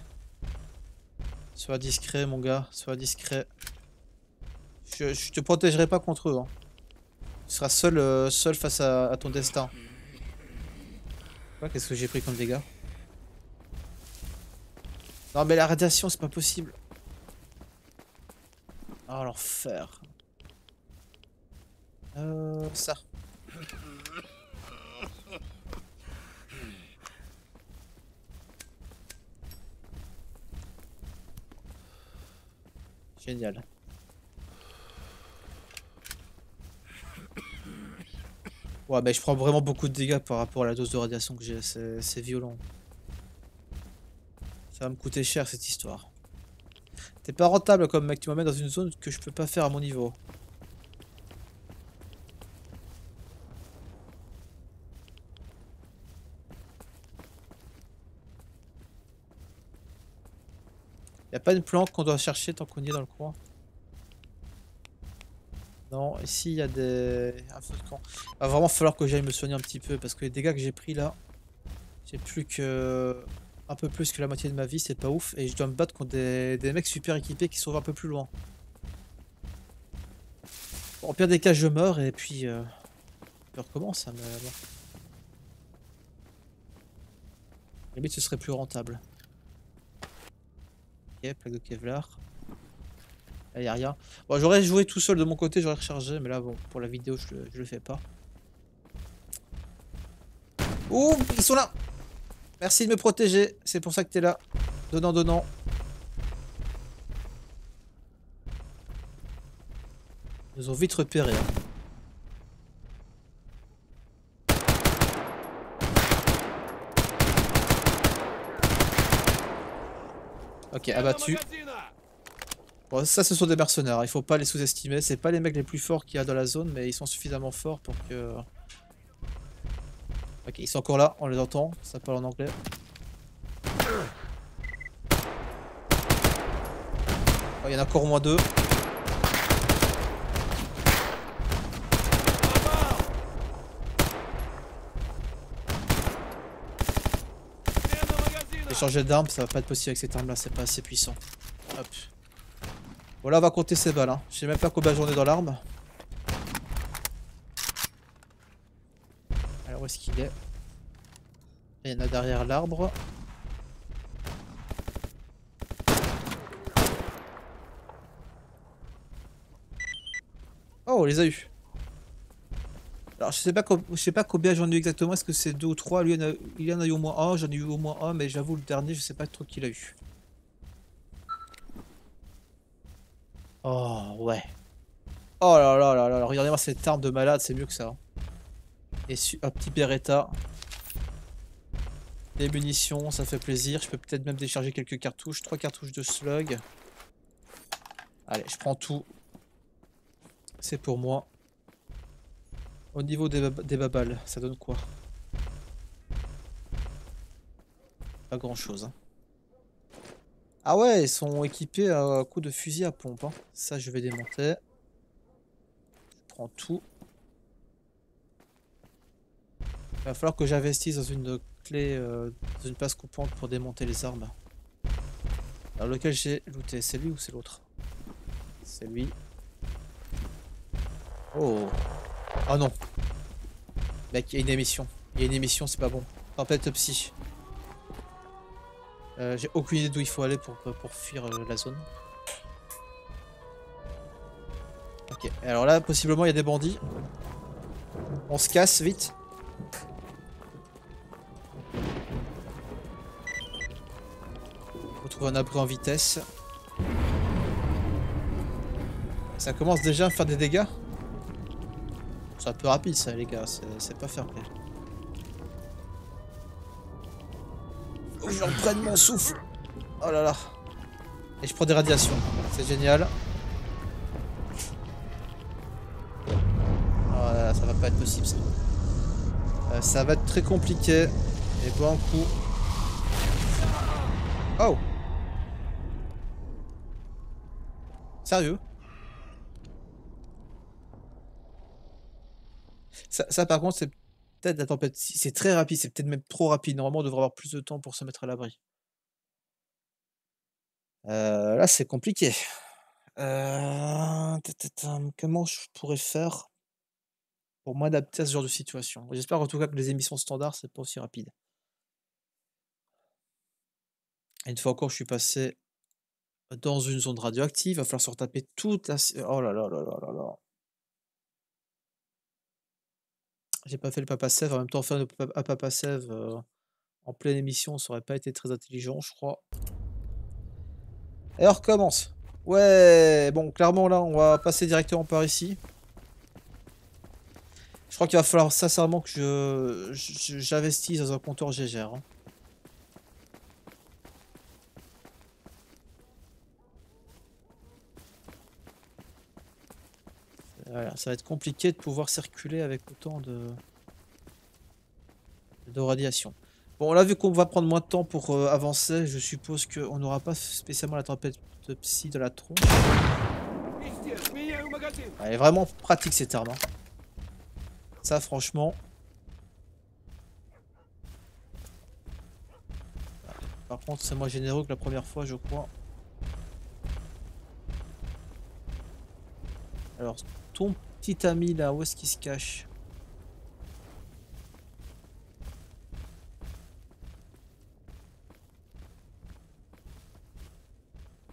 Sois discret, mon gars. Sois discret. Je, je te protégerai pas contre eux. hein. Tu seras seul, euh, seul face à, ton destin. Qu'est-ce que j'ai pris comme dégâts Non, mais la radiation, c'est pas possible. Oh, l'enfer. Euh, ça. Génial. Ouais, mais je prends vraiment beaucoup de dégâts par rapport à la dose de radiation que j'ai. C'est violent. Ça va me coûter cher cette histoire. T'es pas rentable comme mec, tu m'emmènes dans une zone que je peux pas faire à mon niveau. Y a pas une planque qu'on doit chercher tant qu'on y est dans le coin? Ici il y a des... un feu de camp. Va vraiment falloir que j'aille me soigner un petit peu parce que les dégâts que j'ai pris là, j'ai plus que... un peu plus que la moitié de ma vie, c'est pas ouf. Et je dois me battre contre des, mecs super équipés qui sont un peu plus loin. Bon, au pire des cas, je meurs et puis... Euh... Je recommence, hein, mais bon. Limite, ce serait plus rentable. Ok, plaque de Kevlar. Là, y a rien. Bon, j'aurais joué tout seul de mon côté, j'aurais rechargé, mais là, bon, pour la vidéo, je, le- je le fais pas. Ouh, ils sont là Merci de me protéger, c'est pour ça que t'es là. Donnant, donnant. Ils nous ont vite repéré. hein. Ok, abattu. Bon, ça, ce sont des mercenaires, il faut pas les sous-estimer. C'est pas les mecs les plus forts qu'il y a dans la zone, mais ils sont suffisamment forts pour que. Ok, ils sont encore là, on les entend, ça parle en anglais. Oh, Il y en a encore au moins deux. Changé d'arme, ça va pas être possible avec cette arme là, c'est pas assez puissant. Hop. Bon là on va compter ces balles, hein. je sais même pas combien j'en ai dans l'arme. Où est-ce qu'il est? Il y en a derrière l'arbre. Oh, on les a eu. Alors, je sais pas, je sais pas combien j'en ai eu exactement. Est-ce que c'est deux ou trois? Lui, il en a, il en a eu au moins un. J'en ai eu au moins un, mais j'avoue, le dernier, je sais pas trop qui l'a eu. Oh, ouais. Oh là là là là, là, regardez-moi cette arme de malade, c'est mieux que ça. hein. Et un petit Beretta. Des munitions, ça fait plaisir. Je peux peut-être même décharger quelques cartouches. Trois cartouches de slug. Allez, je prends tout. C'est pour moi. Au niveau des, des babales, ça donne quoi? Pas grand chose. hein. Ah ouais, ils sont équipés à coup de fusil à pompe. hein. Ça, je vais démonter. Je prends tout. Il va falloir que j'investisse dans une clé, euh, dans une place coupante pour démonter les armes. Alors lequel j'ai looté C'est lui ou c'est l'autre? C'est lui. Oh Oh non Mec, il y a une émission. Il y a une émission, c'est pas bon. Tempête psy. Euh, j'ai aucune idée d'où il faut aller pour, fuir euh, la zone. Ok, alors là, possiblement, il y a des bandits. On se casse vite. Faut trouver un abri en vitesse. Ça commence déjà à faire des dégâts. C'est un peu rapide ça les gars, c'est c'est pas fair play. Je reprenne mon souffle. Oh là là. Et je prends des radiations. C'est génial. Oh là là, ça va pas être possible ça. Euh, ça va être très compliqué. Et bon coup. Oh Sérieux? Ça, ça, par contre c'est la tempête. C'est très rapide, c'est peut-être même trop rapide. Normalement on devrait avoir plus de temps pour se mettre à l'abri. Euh, là c'est compliqué. Euh, Comment je pourrais faire pour m'adapter à ce genre de situation? J'espère en tout cas que les émissions standards c'est pas aussi rapide. Une fois encore, je suis passé dans une zone radioactive. Il va falloir se retaper toute la. Oh là là là là là là. J'ai pas fait le papa save. En même temps, faire le papa- save euh, en pleine émission, ça aurait pas été très intelligent, je crois. Et on recommence. Ouais, bon, clairement là, on va passer directement par ici. Je crois qu'il va falloir sincèrement que je- j'investisse dans un compteur GGR. hein. Ça va être compliqué de pouvoir circuler avec autant de, de radiation. Bon, là, vu qu'on va prendre moins de temps pour euh, avancer, je suppose qu'on n'aura pas spécialement la tempête de psy de la tronche. Elle est vraiment pratique cette arme. hein. Ça, franchement. Par contre, c'est moins généreux que la première fois, je crois. Alors, ton petit ami là, où est-ce qu'il se cache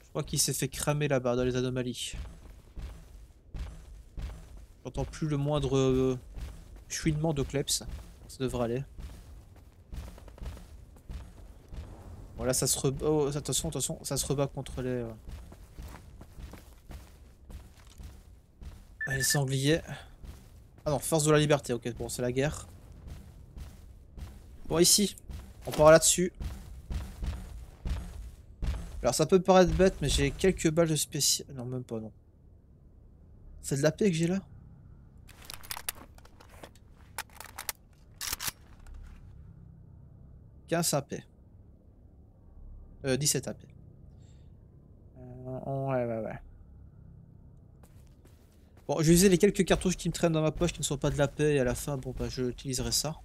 Je crois qu'il s'est fait cramer là-bas dans les anomalies. J'entends plus le moindre euh, chouinement de Kleps. Ça devrait aller. Voilà, ça se rebat. Oh, attention, attention, ça se rebat contre les. euh, Ah, Les sangliers. Ah non, force de la liberté, ok, bon, c'est la guerre. Bon, ici, on part là-dessus. Alors, ça peut paraître bête, mais j'ai quelques balles de spécial. Non, même pas, non. C'est de la paix que j'ai là? 15 AP. Euh, 17 AP. Euh, ouais, ouais, ouais. Bon, je vais utiliser les quelques cartouches qui me traînent dans ma poche qui ne sont pas de la paix et à la fin, bon, bah, je utiliserai ça.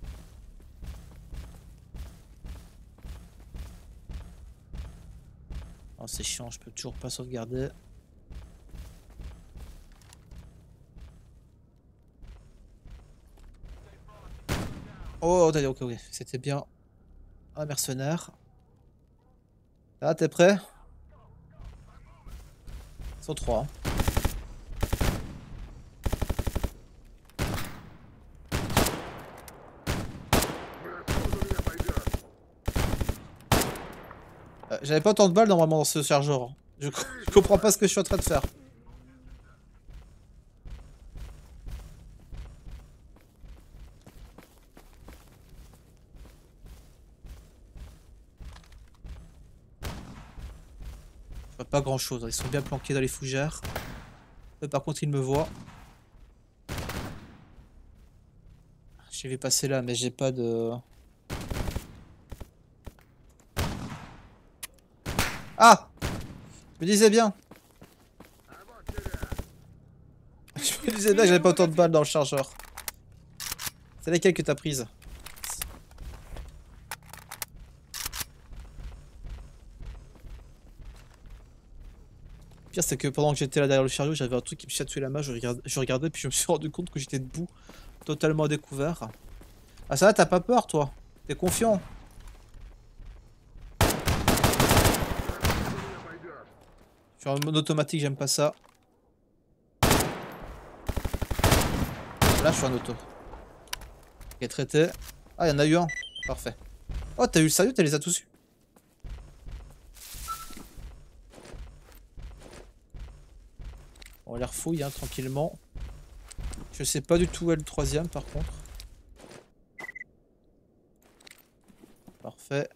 Oh, c'est chiant, je peux toujours pas sauvegarder. Oh, t'as dit, ok, ok, c'était bien. Un mercenaire. Ah, t'es prêt? Ils sont trois. hein. Euh, J'avais pas autant de balles normalement dans ce chargeur. hein. Je, co- je comprends pas ce que je suis en train de faire. Je pas grand chose, ils sont bien planqués dans les fougères. Par contre ils me voient. J'ai vu passer là mais j'ai pas de... Ah Je me disais bien [laughs] Je me disais bien que j'avais pas autant de balles dans le chargeur. C'est lesquelles que t'as prises Le pire c'est que pendant que j'étais là derrière le chariot, j'avais un truc qui me chatouillait la main, je regardais, je puis je me suis [laughs] rendu compte que j'étais debout, totalement découvert. Ah ça va, t'as pas peur toi? T'es confiant? Suis en mode automatique, j'aime pas ça. Là, je suis en auto. Ok, traité. Ah, il y en a eu un. Parfait. Oh, t'as eu le sérieux, t'as les as tous eu. On les refouille, hein, tranquillement. Je sais pas du tout où est le troisième, par contre. Parfait.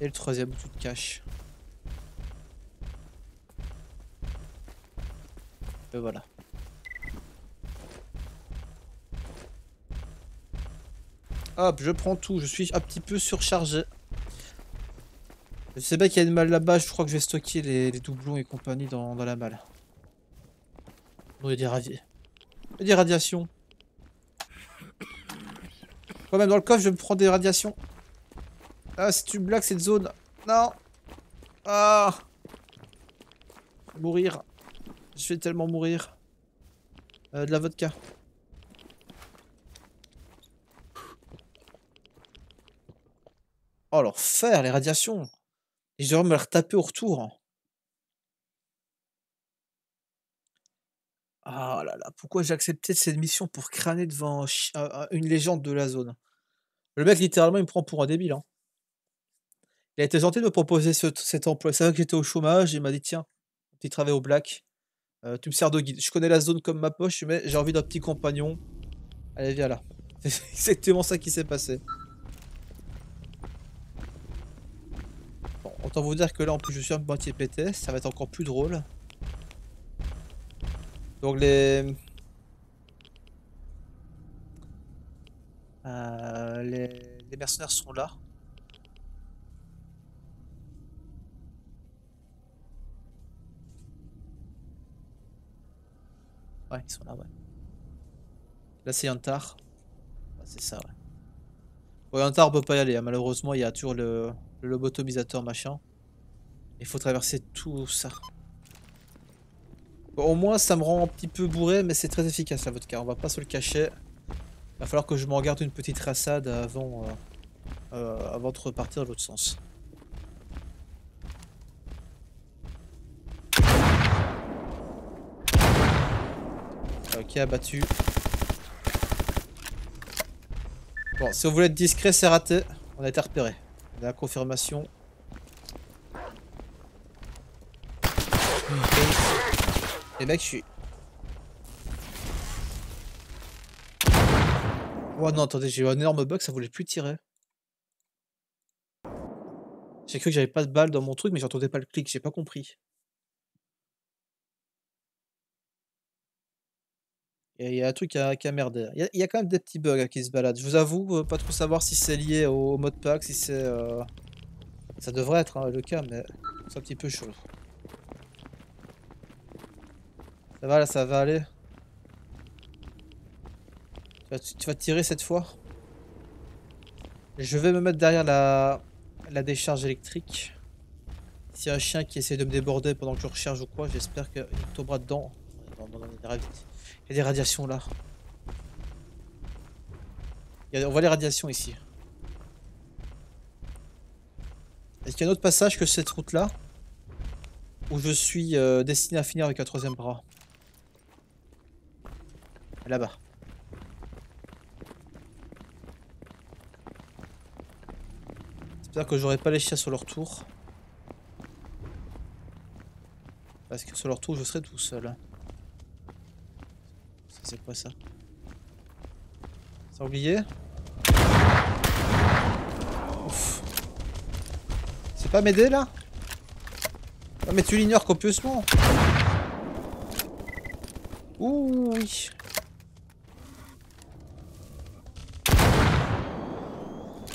Et le troisième, tout de cache. Et voilà. Hop, je prends tout. Je suis un petit peu surchargé. Je sais bien qu'il y a une malle là-bas. Je crois que je vais stocker les, doublons et compagnie dans, la malle. Il y a des radiations. Quand même, dans le coffre, je me prends des radiations. Ah, si tu blagues cette zone. Non. Ah. Mourir. Je vais tellement mourir. Euh, de la vodka. Oh l'enfer, les radiations. Je devrais me les retaper au retour. Ah là là, pourquoi j'ai accepté cette mission pour crâner devant une légende de la zone? Le mec, littéralement, il me prend pour un débile. hein. Il a été gentil de me proposer ce- cet emploi. C'est vrai que j'étais au chômage, il m'a dit tiens, petit travail au black. Euh, tu me sers de guide. Je connais la zone comme ma poche, mais j'ai envie d'un petit compagnon. Allez, viens là. [laughs] C'est exactement ça qui s'est passé. Bon, autant vous dire que là, en plus, je suis un moitié pété. Ça va être encore plus drôle. Donc, les... Euh, les... les mercenaires sont là. Ouais, ils sont là, ouais. Là, c'est Yantar. Ouais, c'est ça, ouais. Bon, Yantar, on peut pas y aller. hein. Malheureusement, il y a toujours le, le lobotomisateur machin. Il faut traverser tout ça. Au moins, ça me rend un petit peu bourré, mais c'est très efficace la vodka. On va pas se le cacher. Va falloir que je m'en garde une petite rassade avant, euh, euh, avant de repartir dans l'autre sens. Ok, abattu. Bon, si on voulait être discret, c'est raté. On a été repéré. On a la confirmation. Les mecs, je suis... Oh non, attendez, j'ai eu un énorme bug, ça voulait plus tirer. J'ai cru que j'avais pas de balle dans mon truc, mais j'entendais pas le clic, j'ai pas compris. Il y, a un truc qui a, merdé. Il y, a- quand même des petits bugs hein, qui se baladent. Je vous avoue, euh, pas trop savoir si c'est lié au, mode pack, si c'est... euh, Ça devrait être hein, le cas, mais c'est un petit peu chaud. Ça va là, ça va aller. Tu vas, tirer cette fois? Je vais me mettre derrière la, la décharge électrique. S'il y a un chien qui essaie de me déborder pendant que je recharge ou quoi, j'espère qu'il tombera dedans. Non, non, non, radi- il y a des radiations là. On voit les radiations ici. Est-ce qu'il y a un autre passage que cette route-là? Où je suis euh, destiné à finir avec un troisième bras Là-bas. J'espère que j'aurai pas les chiens sur leur tour. Parce que sur leur tour, je serai tout seul. C'est quoi ça? Sanglier Ouf. C'est pas m'aider là? Ah mais tu l'ignores copieusement Ouh oui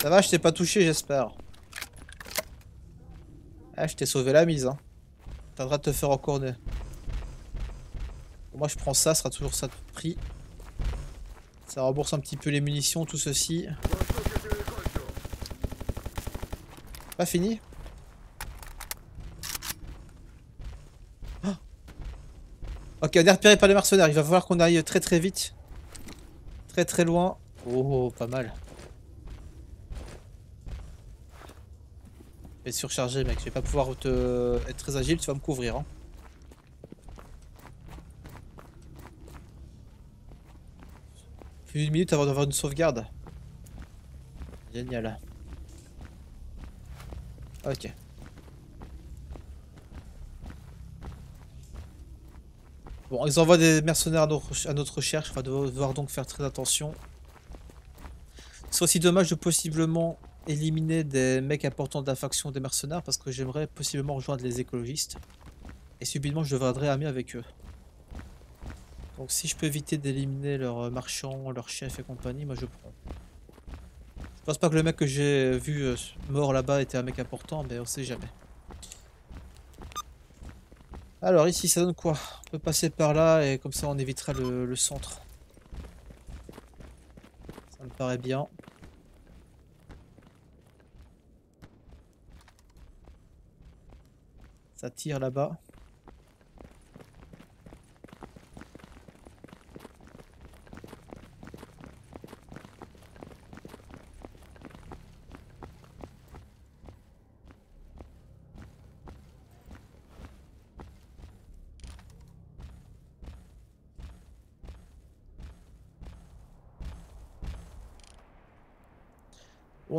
Ça va, je t'ai pas touché j'espère. Ah, je t'ai sauvé la mise hein. T'as le droit de te faire encorner. Moi je prends ça, sera toujours ça de prix. Ça rembourse un petit peu les munitions, tout ceci. Pas fini? Ah Ok, on est repéré par les mercenaires. Il va falloir qu'on aille très très vite. Très très loin. Oh, pas mal. Je vais surcharger, mec. Je vais pas pouvoir te... être très agile. Tu vas me couvrir. Hein. D'une minute avant d'avoir une sauvegarde. Génial. Ok. Bon, ils envoient des mercenaires à, notre recherche. On va devoir donc faire très attention. C'est aussi dommage de possiblement éliminer des mecs importants de la faction des mercenaires parce que j'aimerais possiblement rejoindre les écologistes. Et subitement, je deviendrai ami avec eux. Donc si je peux éviter d'éliminer leurs euh, marchands, leurs chefs et compagnie, moi je prends. Je pense pas que le mec que j'ai vu euh, mort là-bas était un mec important, mais on sait jamais. Alors ici ça donne quoi? On peut passer par là et comme ça on évitera le centre. Ça me paraît bien. Ça tire là-bas.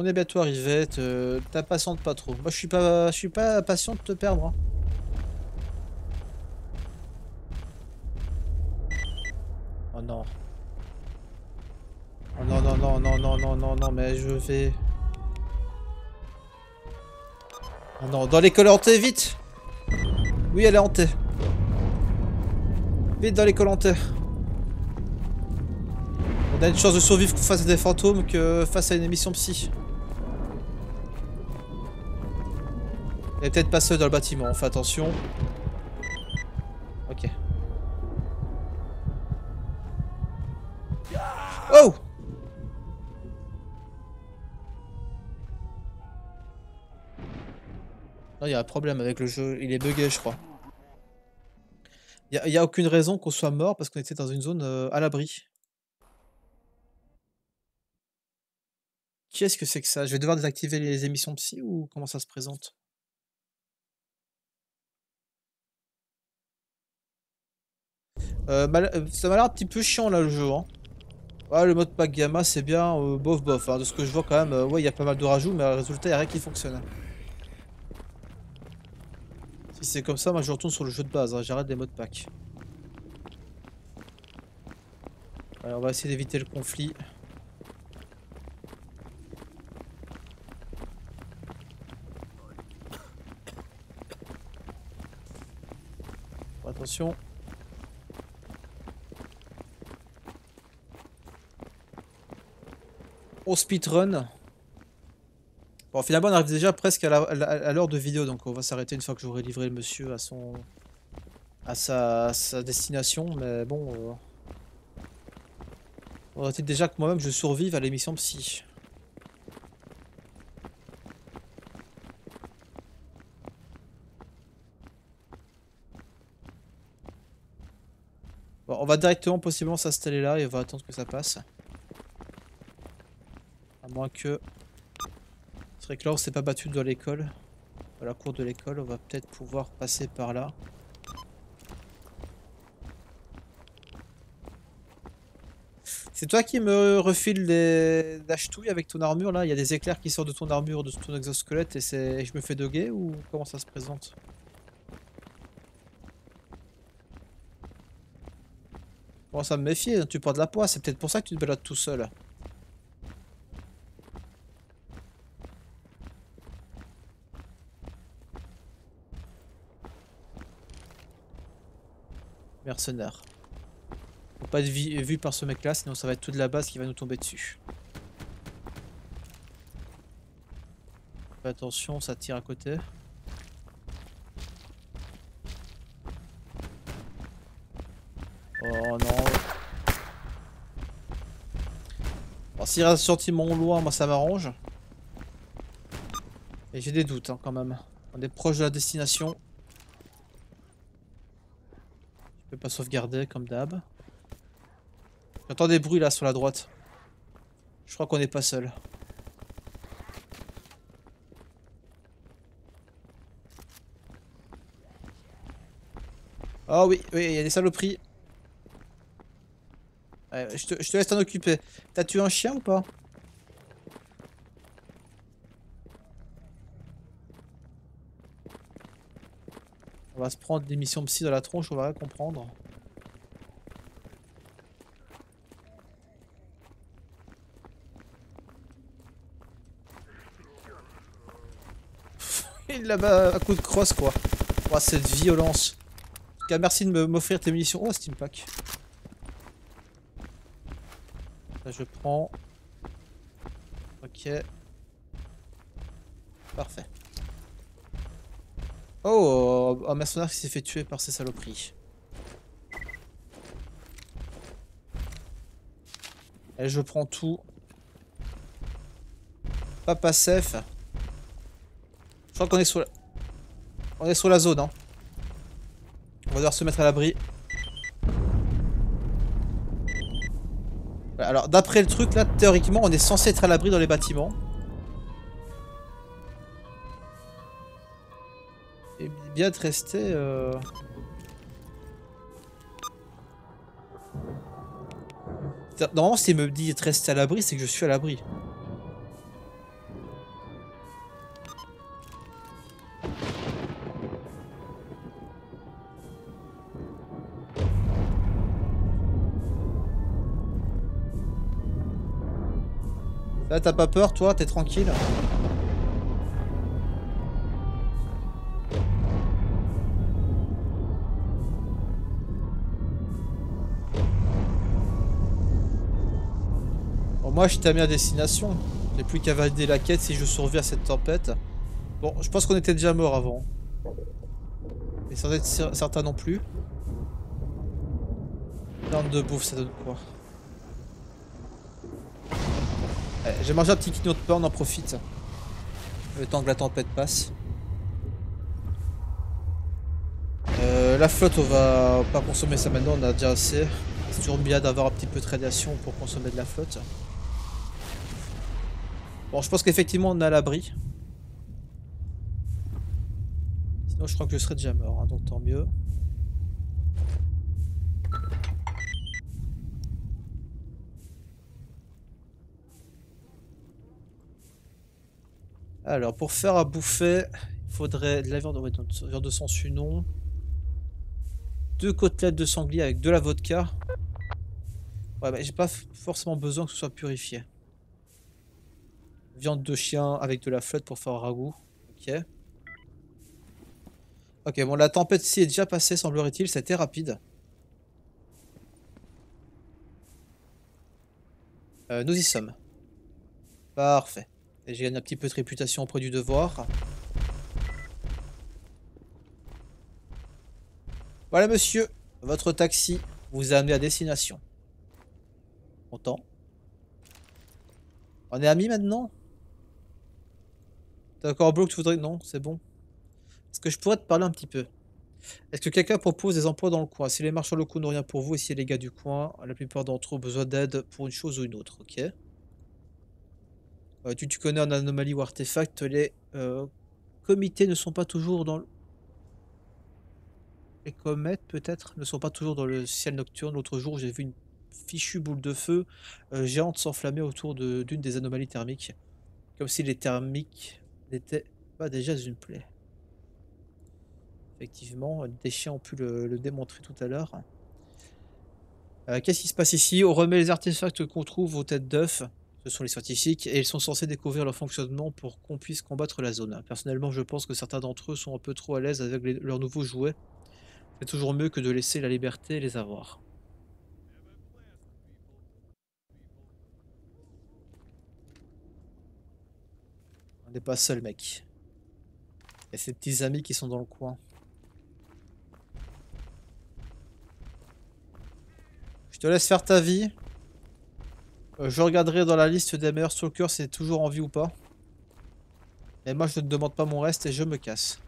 On est bientôt arrivé, te- t'impatiente pas trop. Moi je suis pas je suis pas patient de te perdre. hein. Oh non. Oh non non non non non non non non mais je vais. Oh non, dans l'école hantée, vite Oui elle est hantée. Vite dans l'école hantée. On a une chance de survivre face à des fantômes que face à une émission psy. Elle est peut-être pas seule dans le bâtiment, on attention. Ok. Oh Non, il y a un problème avec le jeu, il est bugué je crois. Il n'y a, aucune raison qu'on soit mort parce qu'on était dans une zone euh, à l'abri. Qu'est-ce que c'est que ça? Je vais devoir désactiver les émissions psy ou comment ça se présente? Euh, mal- euh, ça m'a l'air un petit peu chiant là le jeu. Hein. Ouais, le mode pack gamma c'est bien, euh, bof bof. hein. De ce que je vois quand même, ouais, il y a pas mal de rajouts, mais le résultat, il a rien qui fonctionne. Si c'est comme ça, moi je retourne sur le jeu de base, hein, j'arrête les modes pack. Allez, on va essayer d'éviter le conflit. Attention. Speedrun. Bon, finalement, on arrive déjà presque à l'heure de vidéo, donc on va s'arrêter une fois que j'aurai livré le monsieur à son. à sa, destination, mais bon. Euh... On va déjà que moi-même je survive à l'émission Psy? Bon, on va directement possiblement s'installer là et on va attendre que ça passe. Moins que... C'est vrai que là on s'est pas battu dans l'école. À la cour de l'école, on va peut-être pouvoir passer par là. C'est toi qui me refile des achetouilles avec ton armure là? Il y a des éclairs qui sortent de ton armure, de ton exosquelette et, c'est- et je me fais doguer ou comment ça se présente? Bon ça me méfie, hein, tu prends de la poisse, c'est peut-être pour ça que tu te balades tout seul. Mercenaire. Faut pas être vu par ce mec là, sinon ça va être toute la base qui va nous tomber dessus. Attention, ça tire à côté. Oh non. Bon, s'il reste gentiment loin, moi ça m'arrange. Et j'ai des doutes hein, quand même. On est proche de la destination. Je peux pas sauvegarder comme d'hab. J'entends des bruits là sur la droite. Je crois qu'on n'est pas seul. Ah oui, oui, il y a des saloperies. Je, te, je te laisse t'en occuper. T'as tué un chien ou pas? On va se prendre des missions psy dans la tronche, on va rien comprendre. [laughs] Il là-bas à coup de crosse quoi. Oh, cette violence. En tout cas, merci de m'offrir tes munitions. Oh, Steam Pack. Ça, je prends. Ok. Parfait. Oh, un mercenaire qui s'est fait tuer par ces saloperies. Je prends tout. Papa safe. Je crois qu'on est sur la... On est sur la zone, hein. On va devoir se mettre à l'abri. Alors, d'après le truc, là, théoriquement, on est censé être à l'abri dans les bâtiments. De rester... euh, Normalement, s'il me dit de rester à l'abri, c'est que je suis à l'abri. Là, t'as pas peur, toi? T'es tranquille? Moi, je t'ai mis à destination. J'ai plus qu'à valider la quête si je survis à cette tempête. Bon, je pense qu'on était déjà mort avant. Et sans être cer- certain non plus. L'arme de bouffe, ça donne quoi Eh, J'ai mangé un petit quignon de pain, on en profite. Le temps que la tempête passe. Euh, la flotte, on va pas consommer ça maintenant, on a déjà assez. C'est toujours bien d'avoir un petit peu de radiation pour consommer de la flotte. Bon, je pense qu'effectivement on est à l'abri. Sinon, je crois que je serais déjà mort, hein, donc tant mieux. Alors, pour faire à bouffer, il faudrait de la viande, ouais, donc, viande de non. Deux côtelettes de sanglier avec de la vodka. Ouais, mais j'ai pas forcément besoin que ce soit purifié. Viande de chien avec de la flotte pour faire un ragoût. Ok. Ok, bon, la tempête ci est déjà passée, semblerait-il. C'était rapide. Euh, nous y sommes. Parfait. Et j'ai gagné un petit peu de réputation auprès du devoir. Voilà, monsieur. Votre taxi vous a amené à destination. Content. On est amis maintenant? T'as encore tu voudrais... Non, c'est bon. Est-ce que je pourrais te parler un petit peu? Est-ce que quelqu'un propose des emplois dans le coin? Si les marchands locaux n'ont rien pour vous et si les gars du coin, la plupart d'entre eux ont besoin d'aide pour une chose ou une autre, ok? Euh, tu, connais en anomalie ou artefact, les euh, comités ne sont pas toujours dans le... Les comètes, peut-être, ne sont pas toujours dans le ciel nocturne. L'autre jour, j'ai vu une fichue boule de feu euh, géante s'enflammer autour d'une des anomalies thermiques. Comme si les thermiques n'étaient pas déjà une plaie. Effectivement, des chiens ont pu le, démontrer tout à l'heure. Euh, Qu'est-ce qui se passe ici? On remet les artefacts qu'on trouve aux têtes d'œufs. Ce sont les scientifiques et ils sont censés découvrir leur fonctionnement pour qu'on puisse combattre la zone. Personnellement, je pense que certains d'entre eux sont un peu trop à l'aise avec leurs nouveaux jouets. C'est toujours mieux que de laisser la liberté les avoir. On n'est pas seul, mec. Il y a ses petits amis qui sont dans le coin. Je te laisse faire ta vie. Euh, je regarderai dans la liste des meilleurs stalkers si c'est toujours en vie ou pas. Mais moi, je ne demande pas mon reste et je me casse.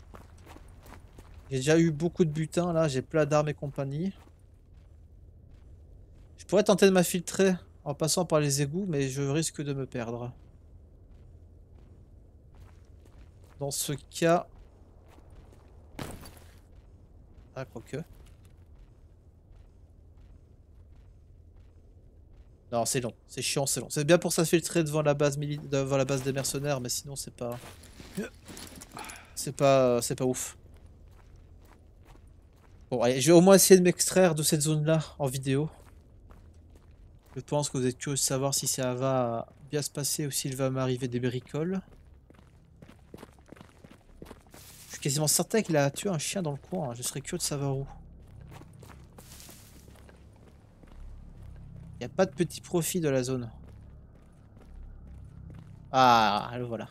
J'ai déjà eu beaucoup de butin là, j'ai plein d'armes et compagnie. Je pourrais tenter de m'infiltrer en passant par les égouts, mais je risque de me perdre. Dans ce cas... Ah, quoique. Non, c'est long. C'est chiant, c'est long. C'est bien pour s'infiltrer devant la base mili- devant la base des mercenaires, mais sinon c'est pas... C'est pas... C'est pas ouf. Bon, allez, je vais au moins essayer de m'extraire de cette zone-là en vidéo. Je pense que vous êtes curieux de savoir si ça va bien se passer ou s'il va m'arriver des bricoles. Je suis quasiment certain qu'il a tué un chien dans le coin. hein. Je serais curieux de savoir où. Il a pas de petit profit de la zone. Ah, le voilà.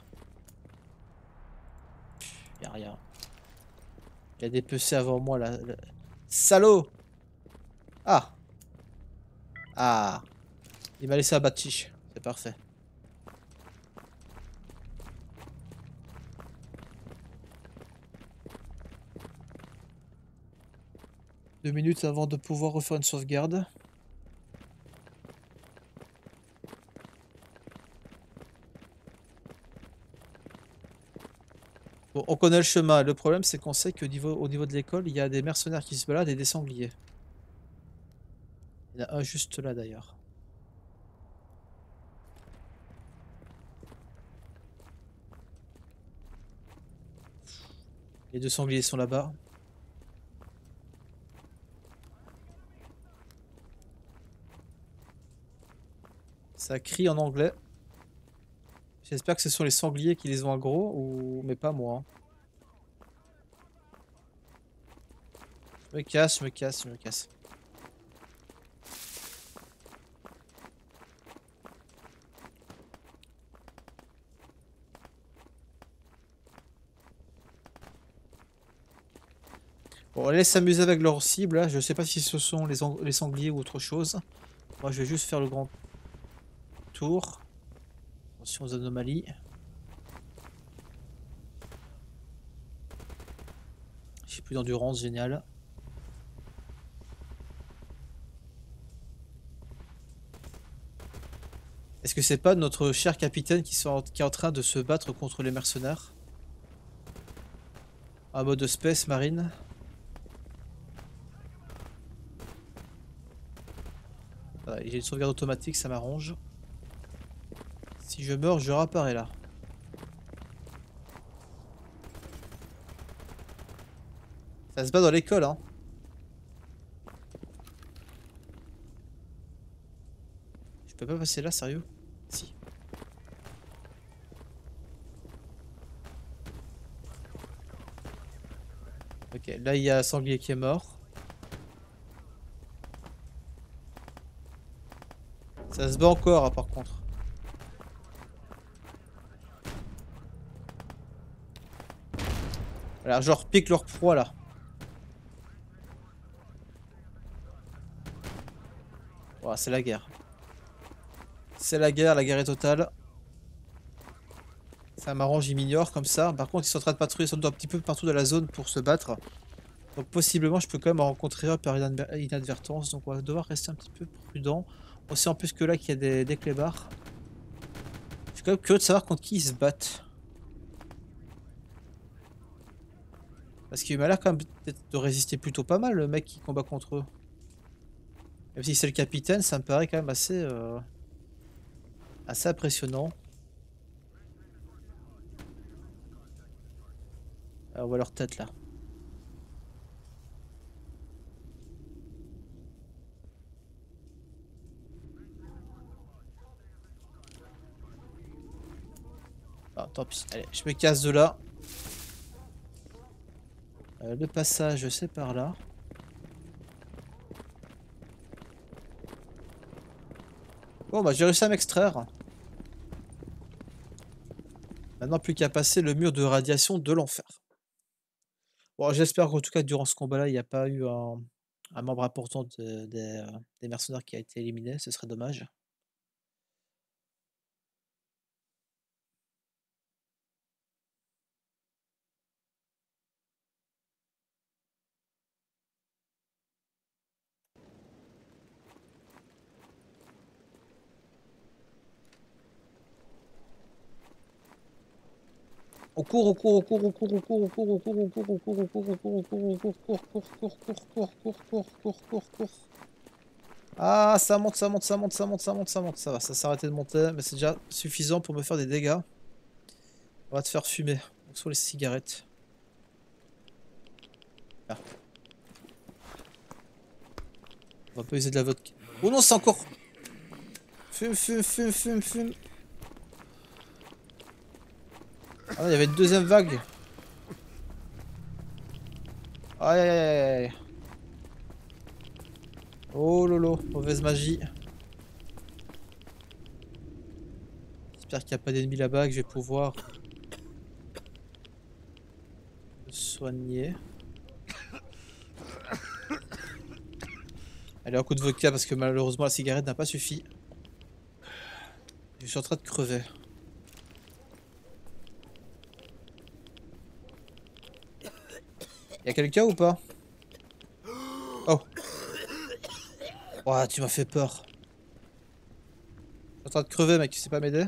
Il a rien. Il a dépecé avant moi là. là. Salaud Ah Ah Il m'a laissé abattre. C'est parfait. Deux minutes avant de pouvoir refaire une sauvegarde. Bon, on connaît le chemin. Le problème, c'est qu'on sait qu'au niveau, au niveau de l'école, il y a des mercenaires qui se baladent et des sangliers. Il y en a un juste là d'ailleurs. Les deux sangliers sont là-bas. Ça crie en anglais. J'espère que ce sont les sangliers qui les ont aggro ou mais pas moi. hein. Je me casse, je me casse, je me casse. Bon, on s'amuser avec leur cible. là. Je sais pas si ce sont les sangliers ou autre chose. Moi, je vais juste faire le grand Attention aux anomalies. J'ai plus d'endurance, génial. Est-ce que c'est pas notre cher capitaine qui, est en train de se battre contre les mercenaires? En mode space marine Voilà, J'ai une sauvegarde automatique, ça m'arrange. Si je meurs, je réapparais là. Ça se bat dans l'école, hein. Je peux pas passer là, sérieux? Si. Ok, là il y a un sanglier qui est mort. Ça se bat encore, hein, par contre. Voilà, genre pique leur proie là. Voilà, c'est la guerre. C'est la guerre, la guerre est totale. Ça m'arrange, ils m'ignorent comme ça. Par contre, ils sont en train de patrouiller doute un petit peu partout dans la zone pour se battre. Donc possiblement, je peux quand même en rencontrer un par inadver- inadvertance. Donc on va devoir rester un petit peu prudent. On sait en plus que là qu'il y a des, des clébards. Je suis quand même curieux de savoir contre qui ils se battent. Parce qu'il m'a l'air quand même de résister plutôt pas mal, le mec qui combat contre eux. Même si c'est le capitaine, ça me paraît quand même assez... euh, assez impressionnant. Alors, on voit leur tête là. Ah, tant pis. Allez, je me casse de là. Euh, le passage, c'est par là. Bon, bah j'ai réussi à m'extraire. Maintenant, plus qu'à passer le mur de radiation de l'enfer. Bon, j'espère qu'en tout cas, durant ce combat-là, il n'y a pas eu un, membre important euh, des mercenaires qui a été éliminé. Ce serait dommage. On court, on court, on court, on court, on court, on court, on court, on court, on court, on court, on court, on court, on court, court, court, court, court, court, court, court, court, court. Ah, ça monte, ça monte, ça monte, ça monte, ça monte, ça monte. Ça va, ça s'est arrêté de monter, mais c'est déjà suffisant pour me faire des dégâts. On va te faire fumer. Sur les cigarettes. On va pas user de la vodka. Oh non, c'est encore. Fume, fume, fume, fume, fume. Ah, il y avait une deuxième vague. Aïe aïe aïe. Oh lolo, mauvaise magie. J'espère qu'il n'y a pas d'ennemis là-bas, que je vais pouvoir me soigner. Allez, un coup de vodka parce que malheureusement la cigarette n'a pas suffi. Je suis en train de crever. Y'a quelqu'un ou pas? Oh Ouah, tu m'as fait peur. Je en train de crever, mec, tu sais pas m'aider?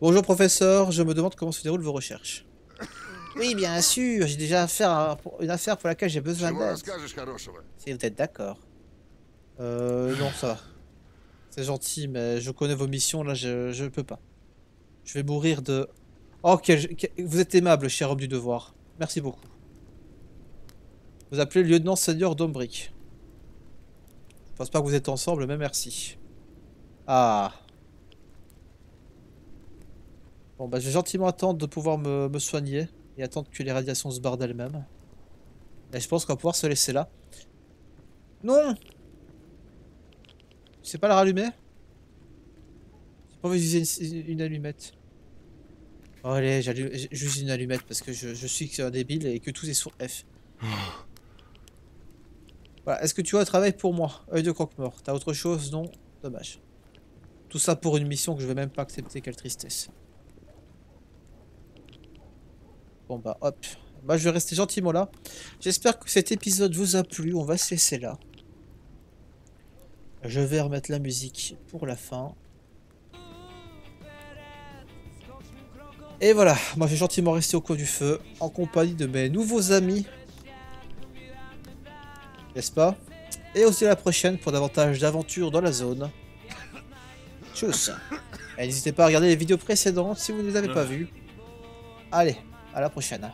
Bonjour professeur, je me demande comment se déroulent vos recherches. Oui, bien sûr, j'ai déjà affaire à une affaire pour laquelle j'ai besoin d'aide. Si vous êtes d'accord. Euh, non, ça C'est gentil, mais je connais vos missions, là, je, je peux pas. Je vais mourir de... Oh, vous êtes aimable, cher homme du devoir. Merci beaucoup. Vous appelez le lieutenant seigneur d'Ombrick. Je pense pas que vous êtes ensemble, mais merci. Ah. Bon, bah, je vais gentiment attendre de pouvoir me, soigner et attendre que les radiations se barrent d'elles-mêmes. Je pense qu'on va pouvoir se laisser là. Non Tu sais pas la rallumer J'ai pas envie d'utiliser une allumette. Oh, allez, j'allume juste une allumette parce que je, suis débile et que tout est sur F. Voilà, est-ce que tu as un travail pour moi? Œil de croque-mort. T'as autre chose? Non Dommage. Tout ça pour une mission que je vais même pas accepter, quelle tristesse. Bon bah hop. Bah je vais rester gentiment là. J'espère que cet épisode vous a plu. On va se laisser là. Je vais remettre la musique pour la fin. Et voilà, moi je vais gentiment rester au coin du feu en compagnie de mes nouveaux amis. N'est-ce pas? Et aussi à la prochaine pour davantage d'aventures dans la zone. Tchuss Et n'hésitez pas à regarder les vidéos précédentes si vous ne les avez pas vues. Allez, à la prochaine.